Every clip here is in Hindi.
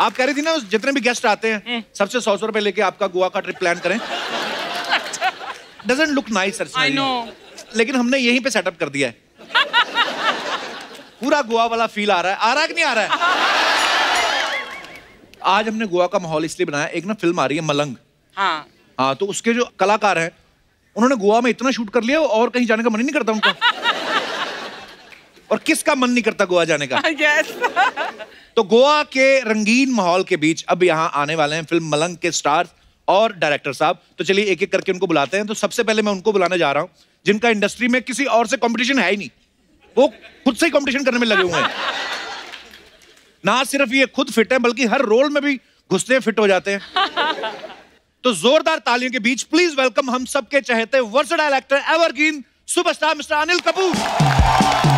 आप कह रही थी ना जितने भी गेस्ट आते हैं सबसे सौ सौ रुपए लेके आपका गोवा का ट्रिप प्लान करें। Doesn't look nice Archana I know लेकिन हमने यहीं पे सेटअप कर दिया है। पूरा गोवा वाला फील आ रहा है। आ रहा है कि नहीं आ रहा है? आज हमने गोवा का माहौल इसलिए बनाया एक ना फ़िल्म आ रही है मलंग। हाँ। हाँ तो उसके जो कलाकार हैं उन्होंने गोवा में इतना शूट कर लिया और कहीं जाने का मन ही नहीं करता उनका। और किसका मन नहीं करता गोवा जाने का? यस तो गोवा के रंगीन माहौल के बीच अब यहाँ आने वाले हैं फ़िल्म मलंग के स्टार्स और डायरेक्टर साहब। तो चलिए एक एक करके उनको बुलाते हैं। तो सबसे पहले मैं उनको बुलाने जा रहा हूँ जिनका इंडस्ट्री में किसी और से कंपटीशन है ही नहीं। वो खुद से ही कंपटीशन करने में लगे हुए हैं। ना सिर्फ़ ये खुद फिट है बल्कि हर रोल में भी घुसते हैं फिट हो जाते हैं। तो जोरदार तालियों के बीच प्लीज़ वेलकम हम सबके चहेते versatile actor evergreen superstar mister Anil Kapoor.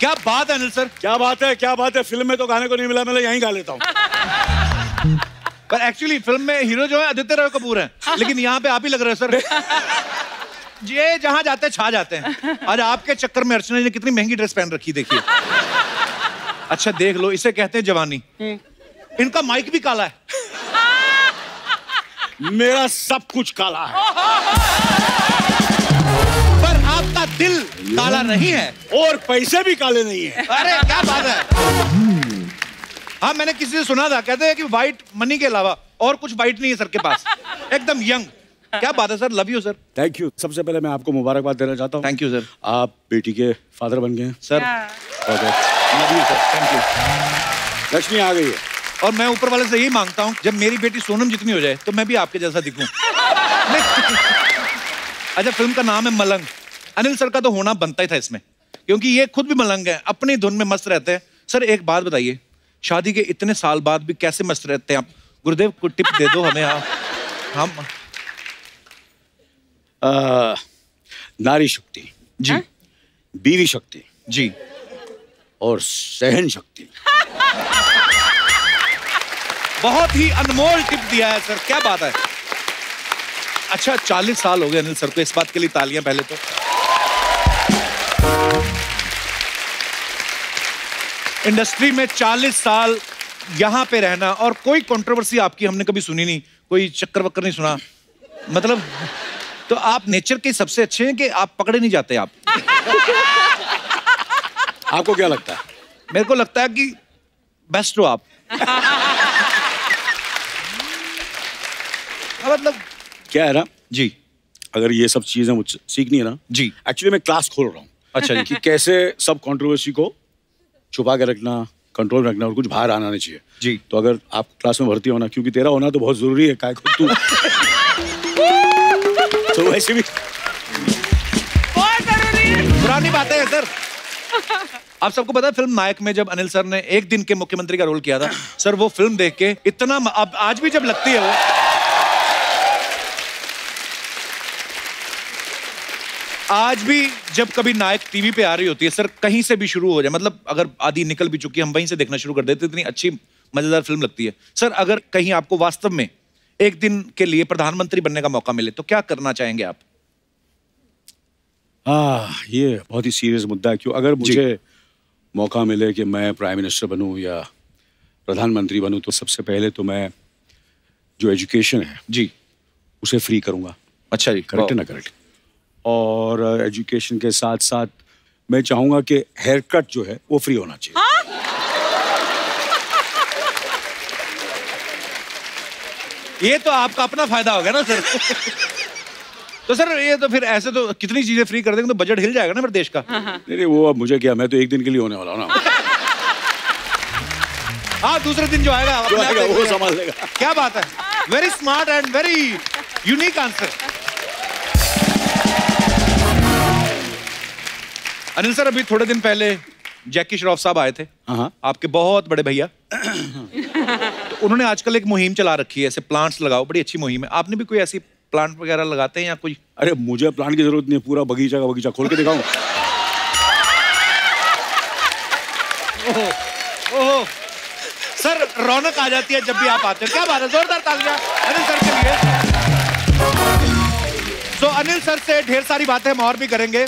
क्या बात है अनिल सर? क्या बात है क्या बात है? फ़िल्म में तो गाने को नहीं मिला मैं यहीं गा लेता हूँ। पर एक्चुअली फ़िल्म में हीरो जो है आदित्य रॉय कपूर है। लेकिन यहाँ पे आप ही लग रहे हो सर। ये जहाँ जाते हैं छा जाते हैं। आज आपके चक्कर में अर्चना जी ने कितनी महँगी ड्रेस पहन रखी देखिए। अच्छा देख लो इसे कहते हैं जवानी। इनका माइक भी काला है। मेरा सब कुछ काला है। काला नहीं है। और पैसे भी काले नहीं है। अरे क्या बात है? हाँ मैंने किसी से सुना था कहते हैं कि व्हाइट मनी के अलावा और कुछ व्हाइट नहीं है सर के पास। एकदम यंग क्या बात है sir? Love you sir thank you सबसे पहले मैं आपको मुबारकबाद देना चाहता हूँ। थैंक यू सर आप बेटी के फादर बन गए sir okay love you sir thank you Lakshmi आ गई है। और मैं ऊपर वाले से यही माँगता हूँ जब मेरी बेटी सोनम जितनी हो जाए तो मैं भी आपके जैसा दिखूँ। अच्छा फ़िल्म का नाम है मलंग। अनिल सर का तो होना बनता ही था इसमें क्योंकि ये खुद भी मलंग है अपनी धुन में मस्त रहते हैं। सर एक बात बताइए शादी के इतने साल बाद भी कैसे मस्त रहते हैं आप? गुरुदेव को टिप दे दो हमें आप। हम आ, नारी शक्ति जी। बीवी शक्ति जी। और सहन शक्ति। बहुत ही अनमोल टिप दिया है सर क्या बात है। अच्छा चालीस साल हो गए अनिल सर को इस बात के लिए तालियाँ पहले तो। इंडस्ट्री में 40 साल यहाँ पे रहना और कोई कंट्रोवर्सी आपकी हमने कभी सुनी नहीं कोई चक्कर वक्कर नहीं सुना। मतलब तो आप नेचर के सबसे अच्छे हैं कि आप पकड़े नहीं जाते आप? आपको क्या लगता है? मेरे को लगता है कि बेस्ट हो आप। मतलब क्या है ना? जी। अगर ये सब चीज़ें मुझसे सीखनी है ना जी। एक्चुअली मैं क्लास खोल रहा हूँ। अच्छा जी। कि कैसे सब कंट्रोवर्सी को छुपा के रखना कंट्रोल में रखना और कुछ बाहर आना नहीं चाहिए। जी। तो अगर आप क्लास में भर्ती होना क्योंकि तेरा होना तो बहुत ज़रूरी है काय को तू? तो वैसे भी बहुत ज़रूरी है। पुरानी बातें हैं सर। आप सबको पता है फ़िल्म नायक में जब अनिल सर ने एक दिन के मुख्यमंत्री का रोल किया था सर वो फ़िल्म देख के इतना अब आज भी जब लगती है वो आज भी जब कभी नायक टीवी पे आ रही होती है सर कहीं से भी शुरू हो जाए मतलब अगर आदि निकल भी चुकी है हम वहीं से देखना शुरू कर देते इतनी अच्छी मज़ेदार फ़िल्म लगती है। सर अगर कहीं आपको वास्तव में एक दिन के लिए प्रधानमंत्री बनने का मौका मिले तो क्या करना चाहेंगे आप? हाँ ये बहुत ही सीरियस मुद्दा है क्यों? अगर मुझे मौका मिले कि मैं प्राइम मिनिस्टर बनूं या प्रधानमंत्री बनूं तो सबसे पहले तो मैं जो एजुकेशन है जी। उसे फ्री करूँगा। अच्छा जी करेक्ट है ना करेक्ट? और एजुकेशन के साथ साथ मैं चाहूँगा कि हेयर कट जो है वो फ्री होना चाहिए। हाँ? ये तो आपका अपना फ़ायदा हो गया ना सर। तो सर ये तो फिर ऐसे तो कितनी चीज़ें फ्री कर देंगे तो बजट हिल जाएगा ना फिर देश का। नहीं नहीं वो अब मुझे क्या मैं तो एक दिन के लिए होने वाला हूँ ना। हाँ दूसरे दिन जो आएगा जो आएगा वो। संभाल लेगा। क्या बात है। Very smart and very unique answer Anil sir अभी थोड़े दिन पहले जैकी श्रॉफ साहब आए थे। हाँ हाँ। आपके बहुत बड़े भैया। तो उन्होंने आजकल एक मुहिम चला रखी है ऐसे प्लांट्स लगाओ बड़ी अच्छी मुहिम है। आपने भी कोई ऐसी प्लांट वगैरह लगाते हैं या कोई? अरे मुझे प्लांट की ज़रूरत नहीं है पूरा बगीचा का बगीचा खोल के दिखाऊँ। ओहो सर रौनक आ जाती है जब भी आप आते हैं। क्या बात है जोरदार तालियाँ अनिल सर के लिए। सो अनिल सर से ढेर सारी बातें हम और भी करेंगे।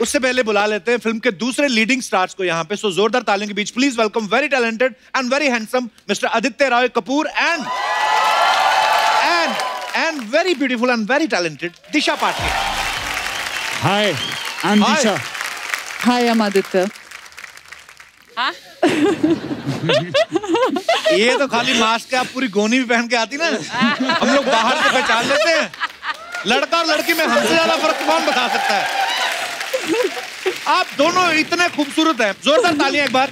उससे पहले बुला लेते हैं फ़िल्म के दूसरे लीडिंग स्टार्स को यहाँ पे। सो जोरदार तालियों के बीच please welcome very talented and very handsome mister Aditya Roy Kapur and and and very beautiful and very talented Disha Patil Hi, I'm Hi. Disha. Hi, I'm Aditya. ये तो खाली मास्क है आप पूरी गोनी भी पहन के आती ना। हम लोग बाहर से पहचान लेते हैं। लड़का और लड़की में हमसे ज़्यादा फ़र्क कौन बता सकता है? आप दोनों इतने खूबसूरत हैं। जोरदार तालियाँ एक बार।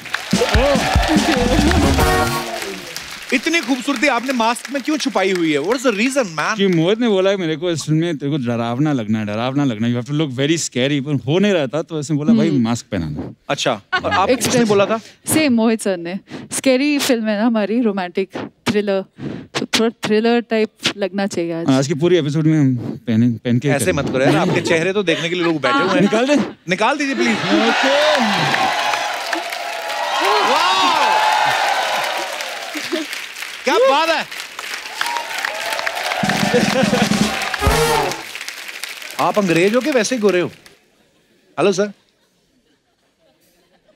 इतनी खूबसूरती आपने मास्क में क्यों छुपाई हुई है? व्हाट्स द रीजन मैन कि मोहित ने बोला मेरे को इस फ़िल्म में तेरे को डरावना लगना है डरावना लगना है। You have to look very scary पर हो नहीं रहा था तो ऐसे बोला भाई मास्क पहनाना। अच्छा और आप किसने बोला था? सेम मोहित सर ने। स्कैरी फ़िल्म है ना हमारी रोमांटिक थ्रिलर थोड़ा थ्रिलर टाइप लगना चाहिए आज। आज की पूरी एपिसोड में हम पहने पहन के ऐसे मत करो यार आपके चेहरे तो देखने के लिए लोग बैठे हुए हैं। निकाल दे। निकाल दीजिए प्लीज़ क्या बात है। आप अंग्रेज़ हो के वैसे ही गोरे हो? Hello sir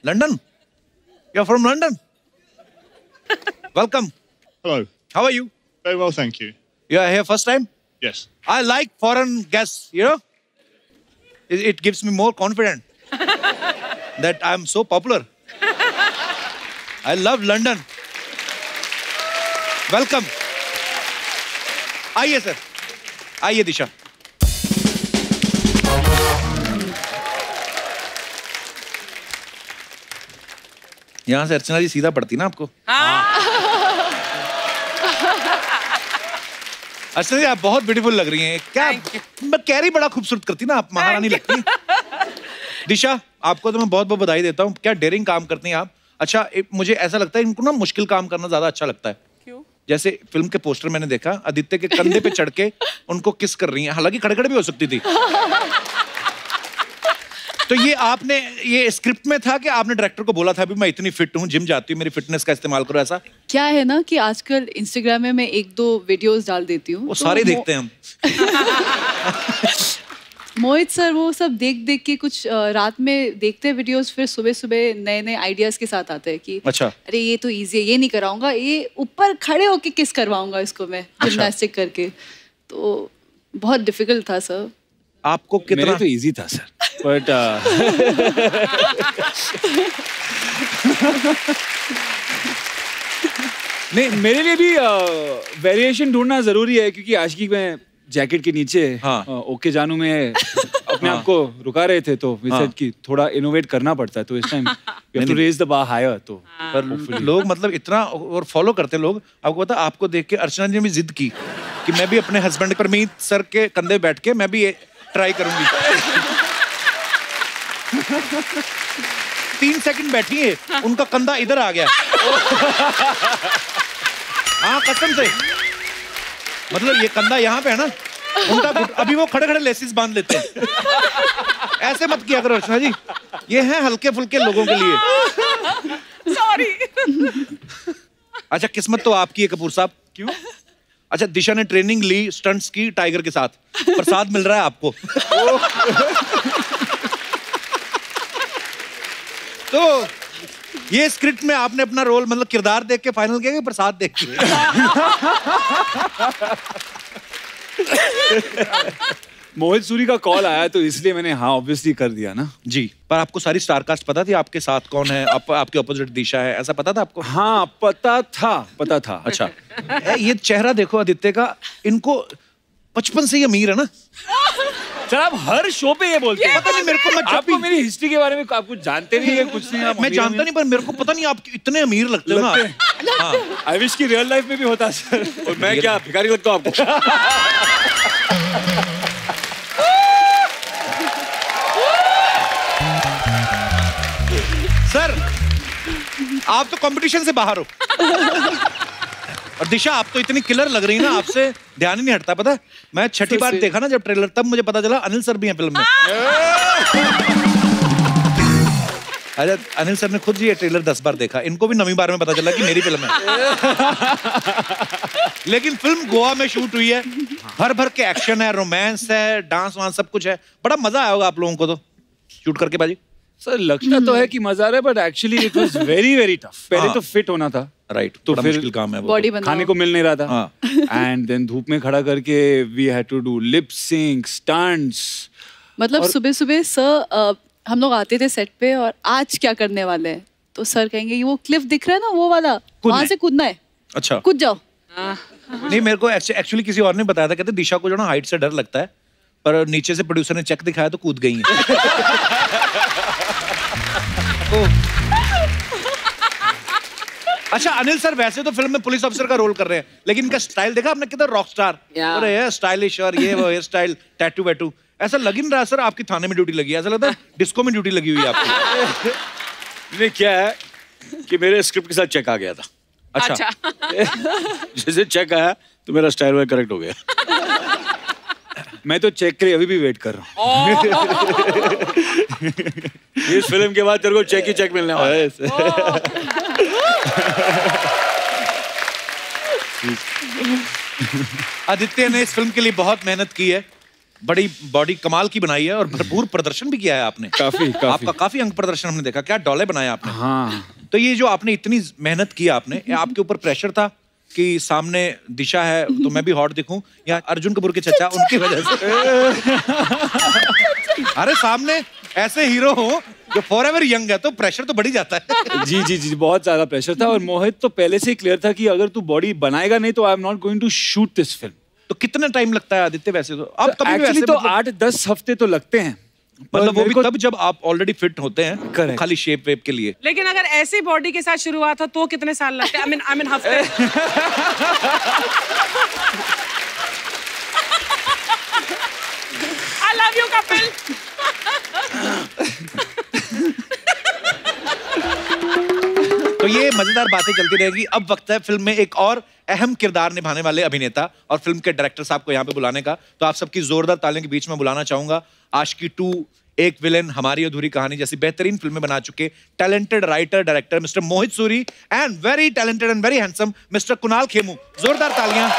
London you are from London welcome Hello. How are you Very well, thank you. You are here first time Yes. I like foreign guests, you know. It, it gives me more confidence that I'm so popular. I love London. Welcome. आइए सर आइए दिशा यहाँ से अर्चना जी सीधा पड़ती ना आपको अर्चना जी आप बहुत ब्यूटीफुल लग रही हैं। क्या मैं कैरी बड़ा खूबसूरत करती ना आप महारानी लगती दिशा आपको तो मैं बहुत बहुत बधाई देता हूँ। क्या डेरिंग काम करती हैं आप? अच्छा मुझे ऐसा लगता है इनको ना मुश्किल काम करना ज़्यादा अच्छा लगता है। क्यों? जैसे फ़िल्म के पोस्टर मैंने देखा आदित्य के कंधे पे चढ़ के उनको किस कर रही हैं? हालाँकि खड़े खड़े भी हो सकती थी। तो ये आपने ये स्क्रिप्ट में था कि आपने डायरेक्टर को बोला था भी मैं इतनी फिट हूँ जिम जाती हूँ मेरी फिटनेस का इस्तेमाल करो ऐसा? क्या है ना कि आजकल इंस्टाग्राम में मैं एक दो वीडियोस डाल देती हूँ वो तो सारे मो- देखते हैं हम। मोहित सर वो सब देख देख के कुछ रात में देखते हैं वीडियोस फिर सुबह सुबह नए नए आइडियाज़ के साथ आते हैं कि अच्छा। अरे ये तो इजी है ये नहीं कराऊँगा ये ऊपर खड़े होके किस करवाऊँगा इसको मैं अच्छा। जिमनास्टिक करके? तो बहुत डिफ़िकल्ट था सर आपको मेरे कितना? तो इजी था सर बट नहीं मेरे लिए भी वेरिएशन ढूंढना ज़रूरी है क्योंकि आज की मैं जैकेट के नीचे हाँ। ओके जानू में अपने आप को रुका रहे थे तो हाँ। कि थोड़ा इनोवेट करना पड़ता है तो इस time you to raise the bar higher तो पर लोग मतलब इतना और फॉलो करते हैं लोग आपको पता आपको देख के अर्चना जी ने भी जिद की कि मैं भी अपने हस्बैंड परमीत सर के कंधे बैठ के मैं भी ट्राई करूँगी। तीन सेकंड बैठी है उनका कंधा इधर आ गया। हाँ कसम से। मतलब ये कंधा यहाँ पे है ना? उनका अभी वो खड़े खड़े लेसिस बाँध लेते हैं। ऐसे मत किया करो अर्चना जी। ये है हल्के फुल्के लोगों के लिए। सॉरी अच्छा किस्मत तो आपकी है कपूर साहब। क्यों? अच्छा दिशा ने ट्रेनिंग ली स्टंट्स की टाइगर के साथ। प्रसाद मिल रहा है आपको। तो ये स्क्रिप्ट में आपने अपना रोल मतलब किरदार देख के फाइनल किया कि प्रसाद देख के? मोहित सूरी का कॉल आया तो इसलिए मैंने हाँ ऑब्वियसली कर दिया ना। जी पर आपको सारी स्टार कास्ट पता थी? आपके साथ कौन है? आप, आपके ऑपोजिट दिशा है ऐसा पता था आपको? हाँ पता था पता था। अच्छा। ए, ये चेहरा देखो आदित्य का इनको बचपन से ही अमीर है ना? सर आप हर शो पे ये बोलते हैं। पता नहीं मेरे को मैं आपको मेरी हिस्ट्री के बारे में आप कुछ जानते नहीं है कुछ नहीं मैं जानता नहीं पर मेरे को पता नहीं आप इतने अमीर लगते हो ना? आई विश की रियल लाइफ में भी होता सर और मैं क्या भिखारी लगता हूँ आपको? सर आप तो कंपटीशन से बाहर हो। और दिशा आप तो इतनी किलर लग रही है ना आपसे ध्यान ही नहीं हटता पता मैं छठी बार देखा ना जब ट्रेलर तब मुझे पता चला अनिल सर भी हैं फ़िल्म में। अरे अनिल सर ने खुद ये ट्रेलर दस बार देखा। इनको भी नवी बार में पता चला कि मेरी फ़िल्म है। लेकिन फ़िल्म गोवा में शूट हुई है। भर भर के एक्शन है रोमांस है डांस वांस सब कुछ है। बड़ा मज़ा आया होगा आप लोगों को तो। शूट करके बाजी सर लगता तो है कि मज़ा आ रहा है but actually it was very very tough पहले हाँ। तो फिट होना था। राइट तो फिर मुश्किल काम है वो बॉडी तो। खाने को मिल नहीं रहा था। हाँ। एंड देन धूप में खड़ा करके we had to do lip sync stunts मतलब सुबह सुबह सर हम लोग आते थे सेट पे और आज क्या करने वाले हैं? तो सर कहेंगे ये वो क्लिफ दिख रहा है ना वो वाला। वहाँ से कूदना है। अच्छा। कूद जाओ। नहीं मेरे को एक्चुअली किसी और ने बताया था कहते दिशा को जो ना हाइट से डर लगता है। पर नीचे से प्रोड्यूसर ने चेक दिखाया तो कूद गई है। अच्छा अनिल सर वैसे तो फ़िल्म में पुलिस ऑफिसर का रोल कर रहे हैं लेकिन इनका स्टाइल देखा आपने कितना रॉक स्टार अरे ये स्टाइलिश और ये वो हेयर स्टाइल टैटू वैटू ऐसा लग ही नहीं रहा सर आपकी थाने में ड्यूटी लगी है ऐसा लगता है डिस्को में ड्यूटी लगी हुई है आपकी। नहीं क्या है कि मेरे स्क्रिप्ट के साथ चेक आ गया था। अच्छा। अच्छा। जैसे चेक आया तो मेरा स्टाइल वाइल करेक्ट हो गया। मैं तो चेक के लिए अभी भी वेट कर रहा हूँ। इस फ़िल्म के बाद तेरे को चेक ही चेक मिलने वाला है। आदित्य ने इस फ़िल्म के लिए बहुत मेहनत की है। बड़ी बॉडी कमाल की बनाई है और भरपूर प्रदर्शन भी किया है आपने। काफ़ी काफ़ी। आपका काफ़ी अंक प्रदर्शन हमने देखा। क्या डॉले बनाया आपने। हाँ। तो ये जो आपने इतनी मेहनत की आपने आपके ऊपर प्रेशर था? कि सामने दिशा है तो मैं भी हॉट दिखूं या अर्जुन कपूर के चचा उनकी वजह से। अरे सामने ऐसे हीरो हो जो फॉर एवर यंग है तो प्रेशर तो बढ़ ही जाता है। जी जी जी बहुत ज़्यादा प्रेशर था और मोहित तो पहले से ही क्लियर था कि अगर तू बॉडी बनाएगा नहीं तो I am not going to shoot this film तो कितना टाइम लगता है आदित्य वैसे तो? अब कभी भी एक्चुअली वैसे तो मतलब- आठ दस हफ़्ते तो लगते हैं। मतलब वो भी तब जब आप ऑलरेडी फिट होते हैं Correct. खाली शेप वेप के लिए। लेकिन अगर ऐसी बॉडी के साथ शुरुआत हो तो कितने साल लगते? हैं आई मीन आई मीन हफ़्ते। I love you Kapil. मज़ेदार बातें चलती रहेगी। अब वक्त है फ़िल्म में एक और अहम किरदार निभाने वाले अभिनेता और फ़िल्म के डायरेक्टर साहब को यहाँ पे बुलाने का। तो आप सबकी जोरदार तालियों के बीच में बुलाना चाहूँगा। आशिकी टू, एक विलेन, हमारी अधूरी कहानी जैसी बेहतरीन फ़िल्में बना चुके talented writer director mister Mohit Suri and very talented and very handsome mister Kunal Khemu. जोरदार तालियाँ।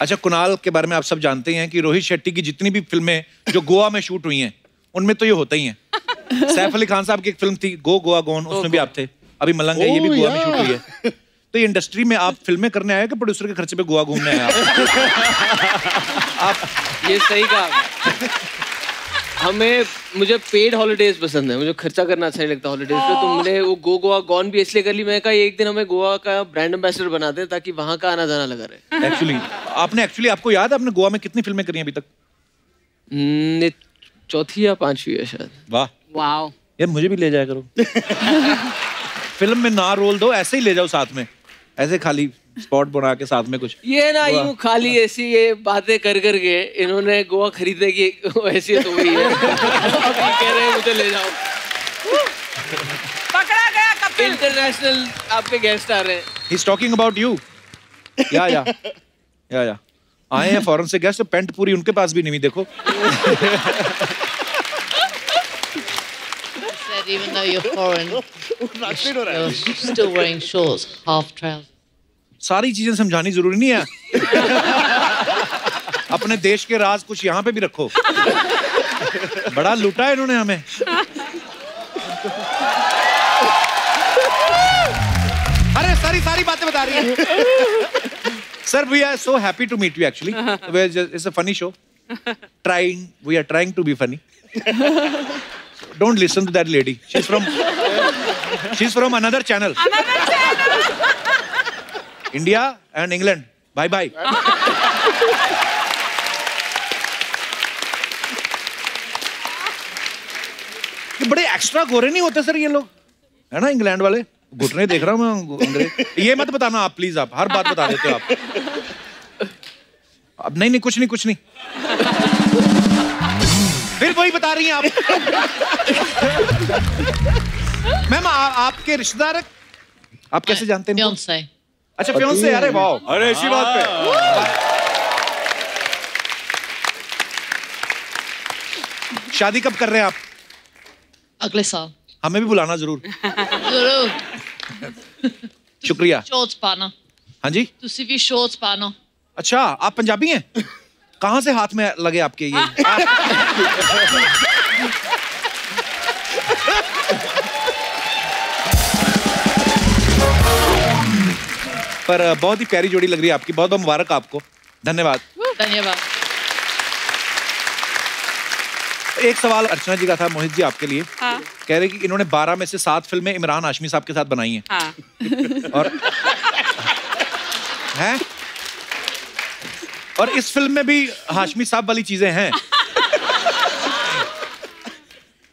अच्छा कुणाल के बारे में आप सब जानते हैं कि रोहित शेट्टी की जितनी भी फ़िल्में जो गोवा में शूट हुई हैं, उनमें तो ये होता ही है। सैफ अली खान साहब की एक फ़िल्म थी गो गोवा गोन उसमें भी आप थे। अभी मलंग है ये भी गोवा में शूट हुई है। तो ये इंडस्ट्री में आप फ़िल्में करने आए कि प्रोड्यूसर के खर्चे पे गोवा घूमने आए आप? ये सही कहा। हमें मुझे पेड हॉलीडेज पसंद है मुझे खर्चा करना अच्छा नहीं लगता हॉलीडेज पे। तो मैंने वो गो गोवा गॉन भी इसलिए कर ली मैं कहा एक दिन हमें गोवा का ब्रांड एम्बेसडर बना दे ताकि वहाँ का आना जाना लगा रहे। एक्चुअली आपने एक्चुअली आपको याद है आपने गोवा में कितनी फ़िल्में करी अभी तक? हम्म, चौथी या पांचवी है शायद। वाह। वाओ यार मुझे भी ले जाया करो। फ़िल्म में ना रोल दो ऐसे ही ले जाओ साथ में। ऐसे खाली स्पॉट बना के साथ में कुछ। ये ना यूँ खाली ऐसी ये बातें कर कर के इन्होंने गोवा खरीदने की हैसियत हो गई है। अब कह रहे हैं मुझे ले जाओ। पकड़ा गया कपिल। इंटरनेशनल आपके गेस्ट आ रहे हैं। He is talking about you yeah. Yeah yeah. या आए हैं फॉरेन से गेस्ट पेंट पूरी उनके पास भी नहीं हुई देखो। said even though you're foreign, you're still wearing shorts, half trousers. सारी चीज़ें समझानी ज़रूरी नहीं है। अपने देश के राज कुछ यहाँ पे भी रखो। बड़ा लूटा है इन्होंने हमें। अरे सारी सारी बातें बता रही है। Sir we are so happy to meet you actually it's a funny show trying we are trying to be funny to that lady she is from she is from another channel India and England bye bye ये बड़े एक्स्ट्रा गोरे नहीं होते सर ये लोग? है ना इंग्लैंड वाले? घुटने देख रहा हूँ मैं अंग्रेज़। ये मत बताना आप प्लीज़ आप। हर बात बता देते हो आप। अब नहीं नहीं कुछ नहीं कुछ नहीं। वही बता रही हैं आप। मैम आपके रिश्तेदार आप कैसे जानते हैं अच्छा फ्योन से अरे वाह। अरे इसी बात पे। शादी कब कर रहे हैं आप? अगले साल। हमें भी बुलाना ज़रूर। ज़रूर। शुक्रिया। शोच पाना। हाँ जी? तुसी भी शोच पाना। अच्छा आप पंजाबी हैं? कहाँ से हाथ में लगे आपके ये? पर बहुत ही प्यारी जोड़ी लग रही है आपकी। बहुत बहुत मुबारक आपको। धन्यवाद। धन्यवाद। एक सवाल अर्चना जी का था मोहित जी आपके लिए। हाँ। कह रहे कि इन्होंने 12 में से सात फ़िल्में इमरान हाशमी साहब के साथ बनाई हैं। हाँ। और हैं? और इस फ़िल्म में भी हाशमी साहब वाली चीज़ें हैं।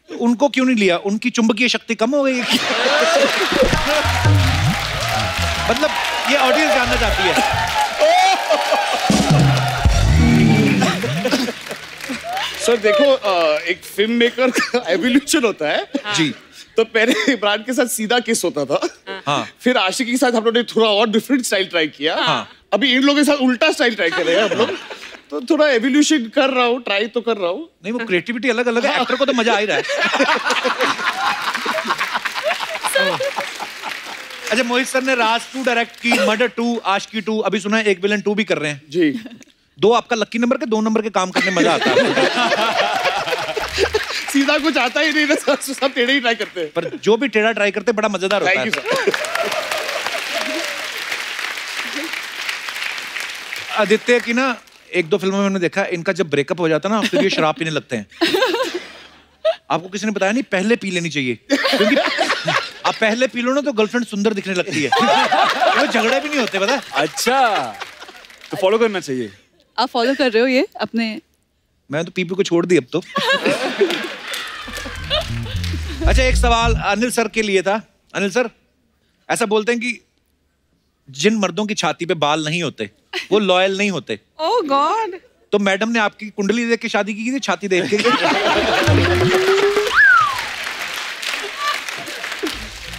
उनको क्यों नहीं लिया? उनकी चुंबकीय शक्ति कम हो गई। मतलब ये ऑडियंस जानना चाहती है। सर देखो एक फ़िल्म मेकर का एवोल्यूशन होता है। जी। तो पहले इमरान के साथ सीधा किस होता था। हाँ। फिर आशिक के साथ हम लोग ने थोड़ा और डिफरेंट स्टाइल ट्राई किया। हाँ। अभी इन लोगों के साथ उल्टा स्टाइल ट्राई कर रहे हैं हम लोग। तो थोड़ा एवोल्यूशन कर रहा हूँ ट्राई तो कर रहा हूँ। नहीं वो क्रिएटिविटी अलग अलग है एक्टर को तो मज़ा आ ही रहा है। अच्छा मोहित सर ने राज टू डायरेक्ट की मर्डर टू आशिकी टू अभी सुना है एक विलन टू भी कर रहे हैं। जी। दो आपका लक्की नंबर के दो नंबर के काम करने मज़ा आता है। सीधा कुछ आता ही नहीं ना सब सब टेढ़े ही ट्राई करते हैं। पर जो भी टेढ़ा ट्राई करते हैं, बड़ा मज़ेदार होता है। आदित्य की ना एक दो फ़िल्मों में मैंने देखा इनका जब ब्रेकअप हो जाता ना फिर ये शराब पीने लगते हैं। आपको किसी ने बताया नहीं पहले पी लेनी चाहिए? क्योंकि आप पहले पी लो ना तो गर्लफ्रेंड सुंदर दिखने लगती है। वो झगड़े भी नहीं होते पता अच्छा। तो फॉलो करना चाहिए। आप फॉलो कर रहे हो ये अपने? मैं तो पीपी को छोड़ दी अब तो। अच्छा एक सवाल अनिल सर के लिए था। अनिल सर ऐसा बोलते हैं कि जिन मर्दों की छाती पे बाल नहीं होते वो लॉयल नहीं होते। ओह गॉड तो मैडम ने आपकी कुंडली देख के शादी की थी छाती देख के।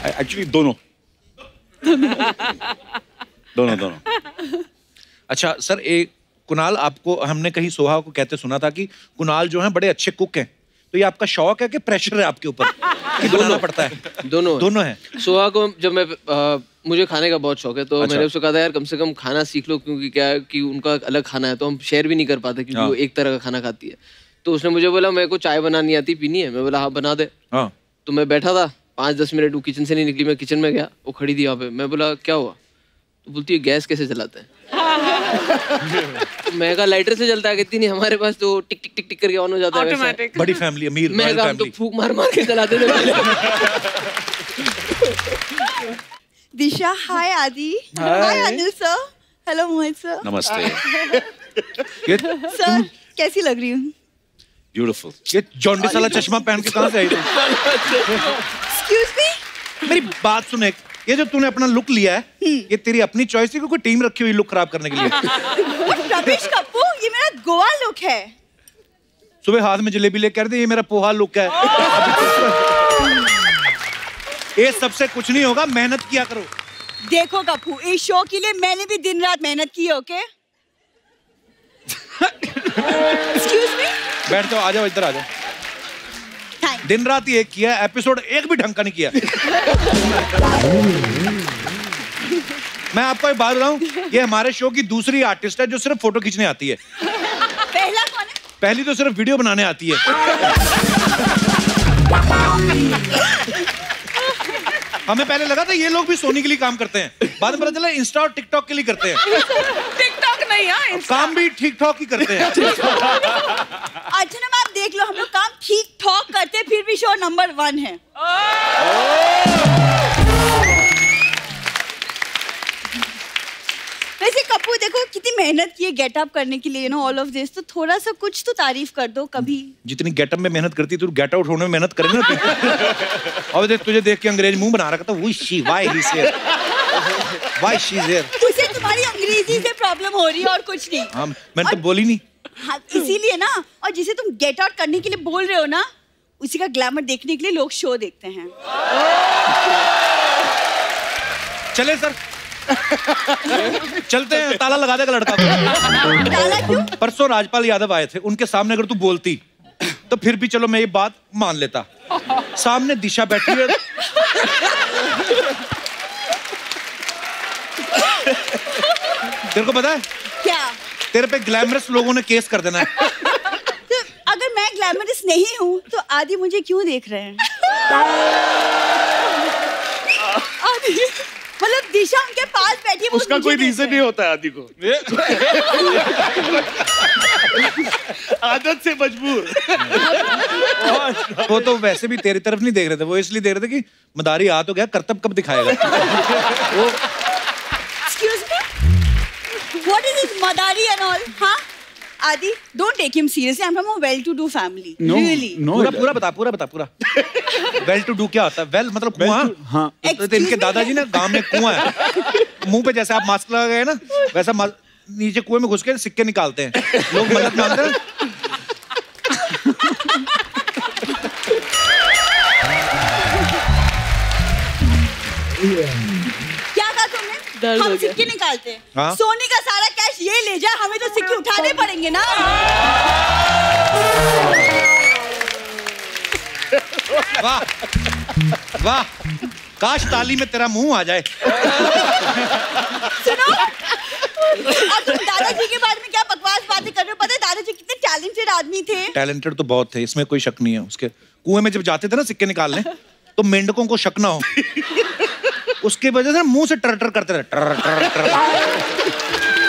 एक्चुअली दोनों। दोनों दोनों। अच्छा सर एक कुणाल आपको हमने कहीं सोहा को कहते सुना था कि कुणाल जो है बड़े अच्छे कुक हैं। तो ये आपका शौक है कि प्रेशर है आपके ऊपर? कि बनाना पड़ता है। दोनों दोनों है। सोहा को जब मैं अ, मुझे खाने का बहुत शौक है तो अच्छा। मैंने उसको कहा था यार कम से कम खाना सीख लो क्योंकि क्या है कि उनका अलग खाना है तो हम शेयर भी नहीं कर पाते क्योंकि हाँ। वो एक तरह का खाना खाती है। तो उसने मुझे बोला मेरे को चाय बनानी आती पीनी है? मैं बोला हाँ बना दे। हाँ। तो मैं बैठा था पाँच दस मिनट वो किचन से नहीं निकली मैं किचन में गया वो खड़ी थी वहाँ पे। मैं बोला क्या हुआ? तो बोलती है गैस कैसे जलाते हैं? मैं कहा लाइटर से जलता है कहती नहीं हमारे पास तो टिक टिक टिक टिक करके ऑन हो जाता है बड़ी फैमिली अमीर मैं कहा हम तो फूक मार मार के जलाते थे Disha hi Adi. Hi Anil sir hello Mohit sir नमस्ते. सर कैसी लग रही हूँ? ब्यूटीफुल ये जॉन्डिस वाला चश्मा पहन के कहाँ से आई तू? एक्सक्यूज मी मेरी बात सुन एक। ये जो तूने अपना लुक लिया है ये तेरी अपनी चॉइस थी कि कोई टीम रखी हुई लुक खराब करने के लिए? रमेश कप्पू ये मेरा गोवा लुक है। सुबह हाथ में जलेबी लेकर दे ये मेरा पोहा लुक है। ये सबसे कुछ नहीं होगा मेहनत किया करो। देखो कपू इस शो के लिए मैंने भी दिन रात मेहनत की है ओके? एक्सक्यूज मी बैठ जाओ आ जाओ इधर आ जाओ। दिन रात ही एक किया एपिसोड एक भी ढंग का नहीं किया। मैं आपको एक बात बताऊँ ये हमारे शो की दूसरी आर्टिस्ट है जो सिर्फ़ फ़ोटो खींचने आती है। पहला कौन है? पहली तो सिर्फ़ वीडियो बनाने आती है। हमें पहले लगा था ये लोग भी सोनी के लिए काम करते हैं। बाद में पता चला इंस्टा और टिकटॉक के लिए करते हैं। टिकटॉक नहीं हाँ काम भी ठीक ठाक ही करते हैं। अच्छा ना आप देख लो हम लोग काम ठीक ठाक करते हैं, फिर भी शो नंबर वन है। वैसे कपूर देखो कितनी मेहनत की है गेटअप करने के लिए नो ऑल ऑफ़ दिस तो थोड़ा सा कुछ तो तारीफ़ कर दो कभी। जितनी गेटअप में मेहनत करती तू गेट आउट होने में मेहनत करेगी ना और देख तुझे देख के अंग्रेज़ मुँह बना रखा था वो she why he here why she here उसे तुम्हारी अंग्रेज़ी से प्रॉब्लम हो रही है और कुछ नहीं। हाँ मैंने तो बोली नहीं। हाँ इसीलिए ना और जिसे तुम गेट आउट करने के लिए बोल रहे हो ना उसी का ग्लैमर देखने के लिए लोग शो देखते हैं। चले सर। चलते हैं ताला लगा देगा लड़का ताला क्यों? परसों राजपाल यादव आए थे उनके सामने अगर तू बोलती तो फिर भी चलो मैं ये बात मान लेता। सामने दिशा बैठी है। तेरे को पता है? क्या? तेरे पे ग्लैमरस लोगों ने केस कर देना है। तो अगर मैं ग्लैमरस नहीं हूँ तो आदि मुझे क्यों देख रहे हैं आदि मतलब दिशा उनके पास बैठी है वो उसका कोई रीजन नहीं होता है आदि को। आदत से मजबूर। वो तो वैसे भी तेरी तरफ़ नहीं देख रहे थे वो इसलिए देख रहे थे कि मदारी आ तो गया करतब कब दिखाएगा? वो What is this Madari and all? Huh? Adi, don't take him seriously. I'm from a well-to-do family. No, Really. no. पूरा पूरा बता पूरा बता पूरा वेल टू डू क्या होता है वेल मतलब कुआँ हाँ तो, तो इनके Excuse me? दादाजी ना गाँव में कुआँ है मुँह पे जैसे आप मास्क लगा गए ना वैसा नीचे कुएँ में घुस के सिक्के निकालते हैं लोग मदद मांगते हैं क्या हम सिक्के निकालते हैं। हाँ। सोनी का सारा कैश ये ले जाए हमें तो सिक्के उठाने पड़ेंगे ना। वाह वाह काश ताली में तेरा मुँह आ जाए। सुनो और तुम दादाजी के बारे में क्या बकवास बातें कर रहे हो? पता है दादाजी कितने टैलेंटेड आदमी थे। टैलेंटेड तो बहुत थे इसमें कोई शक नहीं है उसके। कुएँ में जब जाते थे ना सिक्के निकालने तो मेंढकों को शक ना हो। उसके वजह से मुँह से टर टर करते रहे टर टर टर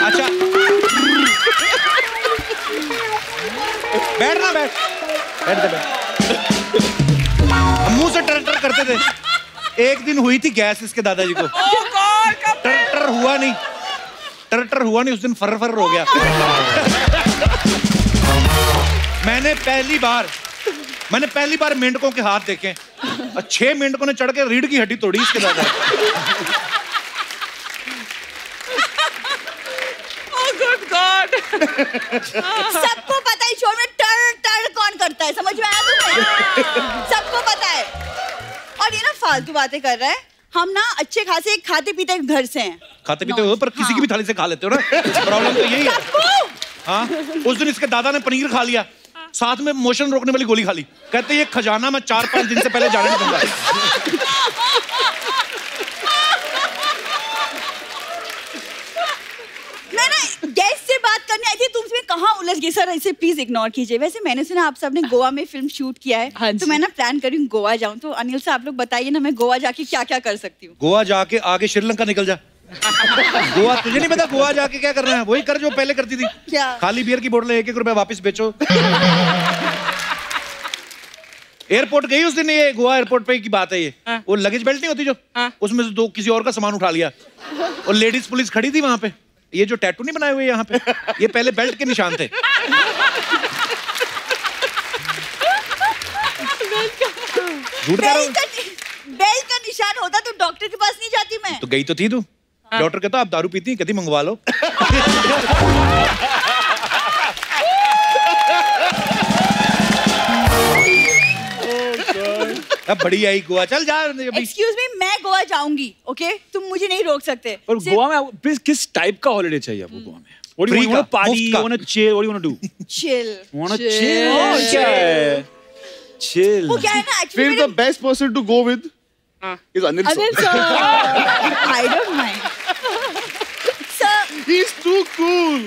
अच्छा। बैठ ना बैठ। बैठ दे बैठ। मुँह से टर टर करते थे। एक दिन हुई थी गैस इसके दादाजी को। टर टर हुआ नहीं। टर टर हुआ नहीं उस दिन फर फर हो गया। मैंने पहली बार मैंने पहली बार मेंढकों के हाथ देखे। और छह मेंढकों ने चढ़ के रीढ़ की हड्डी तोड़ी इसके दादा Oh, सबको पता है शो में टर टर कौन करता है समझ में आया तुम्हें? सबको पता है। और ये ना फालतू बातें कर रहा है। हम ना अच्छे खासे खाते पीते घर से हैं। खाते पीते हो पर किसी की भी थाली से खा लेते हो ना? प्रॉब्लम तो यही है। हाँ? उस दिन इसके दादा ने पनीर खा लिया। साथ में मोशन रोकने वाली गोली खा ली। कहते ये खजाना मैं चार पाँच दिन से पहले जाने नहीं दूँगा। मैं ना गेस्ट से बात करने आई थी तुम उसमें कहाँ उलझ गई? सर इसे प्लीज़ इग्नोर कीजिए। वैसे मैंने सुना आप सबने गोवा में फ़िल्म शूट किया है। हाँ तो मैं ना प्लान करी हूँ गोवा जाऊँ। तो अनिल से आप लोग बताइए ना मैं गोवा जाके क्या क्या कर सकती हूँ? गोवा जाके आगे श्रीलंका निकल जा। गोवा तुझे नहीं पता गोवा जाके क्या करना है? वही कर जो पहले करती थी। क्या? खाली बियर की बोतलें एक एक रुपया वापस बेचो। एयरपोर्ट गई उस दिन ये गोवा एयरपोर्ट पे की बात है ये। हाँ। वो लगेज बेल्ट नहीं होती जो? हाँ। उसमें से दो किसी और का सामान उठा लिया। और लेडीज़ पुलिस खड़ी थी वहाँ पे। ये जो टैटू नहीं बनाए हुए यहाँ पे ये पहले बेल्ट के निशान थे। झूठ कह रहा हूँ। बेल का बेल का निशान होता तो डॉक्टर के पास नहीं जाती मैं। तो गई तो थी तू। डॉक्टर कहता आप दारू पीती हैं कभी मंगवा लो अब बड़ी आई गोवा चल जा अभी एक्सक्यूज मी मैं गोवा जाऊँगी ओके okay? तुम मुझे नहीं रोक सकते पर गोवा में प्लीज़ किस टाइप का हॉलिडे चाहिए आपको गोवा में What do you want? To party? You want to chill? What do you want to do? chill. Want to Chill. chill? Oh, है? Chill. वो क्या है ना फिर actually the best person to go with is Anil Anil sir sir I he is too cool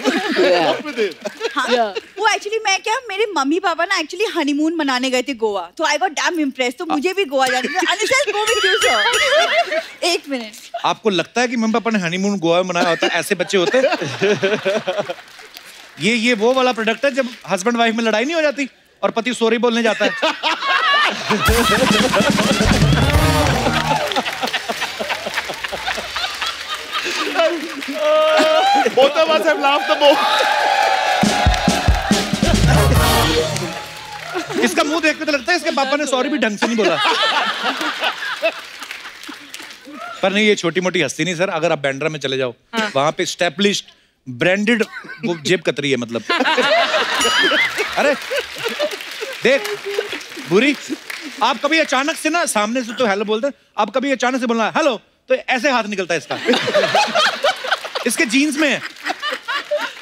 Up with it. हाँ वो एक्चुअली मैं क्या मेरे मम्मी पापा ना एक्चुअली हनीमून मनाने गए थे गोवा। तो आई गॉट डैम इम्प्रेस तो मुझे भी गोवा जाना था। Anil go with you sir एक मिनट आपको लगता है कि मम्मी पापा ने हनीमून गोवा में मनाया होता है? ऐसे बच्चे होते ये ये वो वाला प्रोडक्ट है जब हस्बैंड वाइफ में लड़ाई नहीं हो जाती और पति सॉरी बोलने जाता है। Both of us have laughed the most. इसका मुँह देख के तो लगता है इसके पापा ने सॉरी भी ढंग से नहीं बोला। पर नहीं ये छोटी मोटी हस्ती नहीं सर। अगर आप बैंड्रा में चले जाओ हाँ। वहाँ पे स्टेब्लिश्ड ब्रांडेड वो जेब कतरी है मतलब। अरे देख बुरी। आप कभी अचानक से ना सामने से तो हेलो बोलते आप कभी अचानक से बोलना हेलो तो ऐसे हाथ निकलता है इसका। इसके जीन्स में। है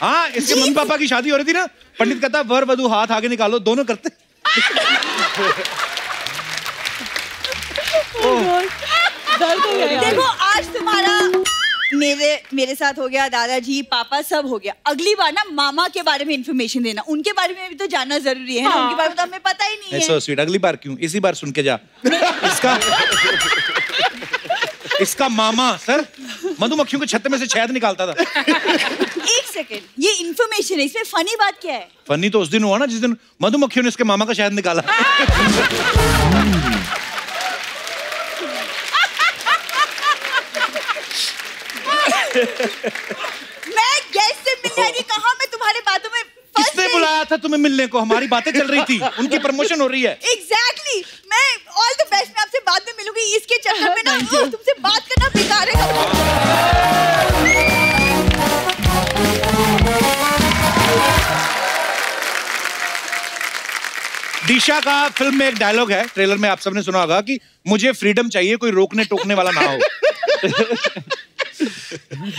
हाँ इसके मम्मी पापा की शादी हो रही थी ना पंडित कहता वर वधु हाथ आगे निकालो दोनों करते। हो यार। देखो आज तुम्हारा मेरे मेरे साथ हो गया दादाजी पापा सब हो गया। अगली बार ना मामा के बारे में इन्फॉर्मेशन देना। उनके बारे में भी तो जानना ज़रूरी है ना। उनके बारे में तो हमें पता ही नहीं सो है। स्वीट अगली बार क्यों? इसी बार सुन के जा। इसका इसका मामा सर मधुमक्खियों के छत्ते में से शहद निकालता था। एक सेकंड ये इंफॉर्मेशन है इसमें फनी बात क्या है? फनी तो उस दिन हुआ ना जिस दिन मधुमक्खियों ने इसके मामा का शहद निकाला। मैं गेस्ट से मिलने आई कहा मैं तुम्हारे बातों में किसने बुलाया था तुम्हें मिलने को? हमारी बातें चल रही थी। उनकी प्रमोशन हो रही है। एग्जैक्टली मैं ऑल द बेस्ट मैं आपसे बाद में मिलूँगी इसके चक्कर में ना। तुमसे बात करना बेकार है। दिशा का फ़िल्म में एक डायलॉग है। ट्रेलर में आप सबने सुना होगा कि मुझे फ्रीडम चाहिए कोई रोकने टोकने वाला ना हो।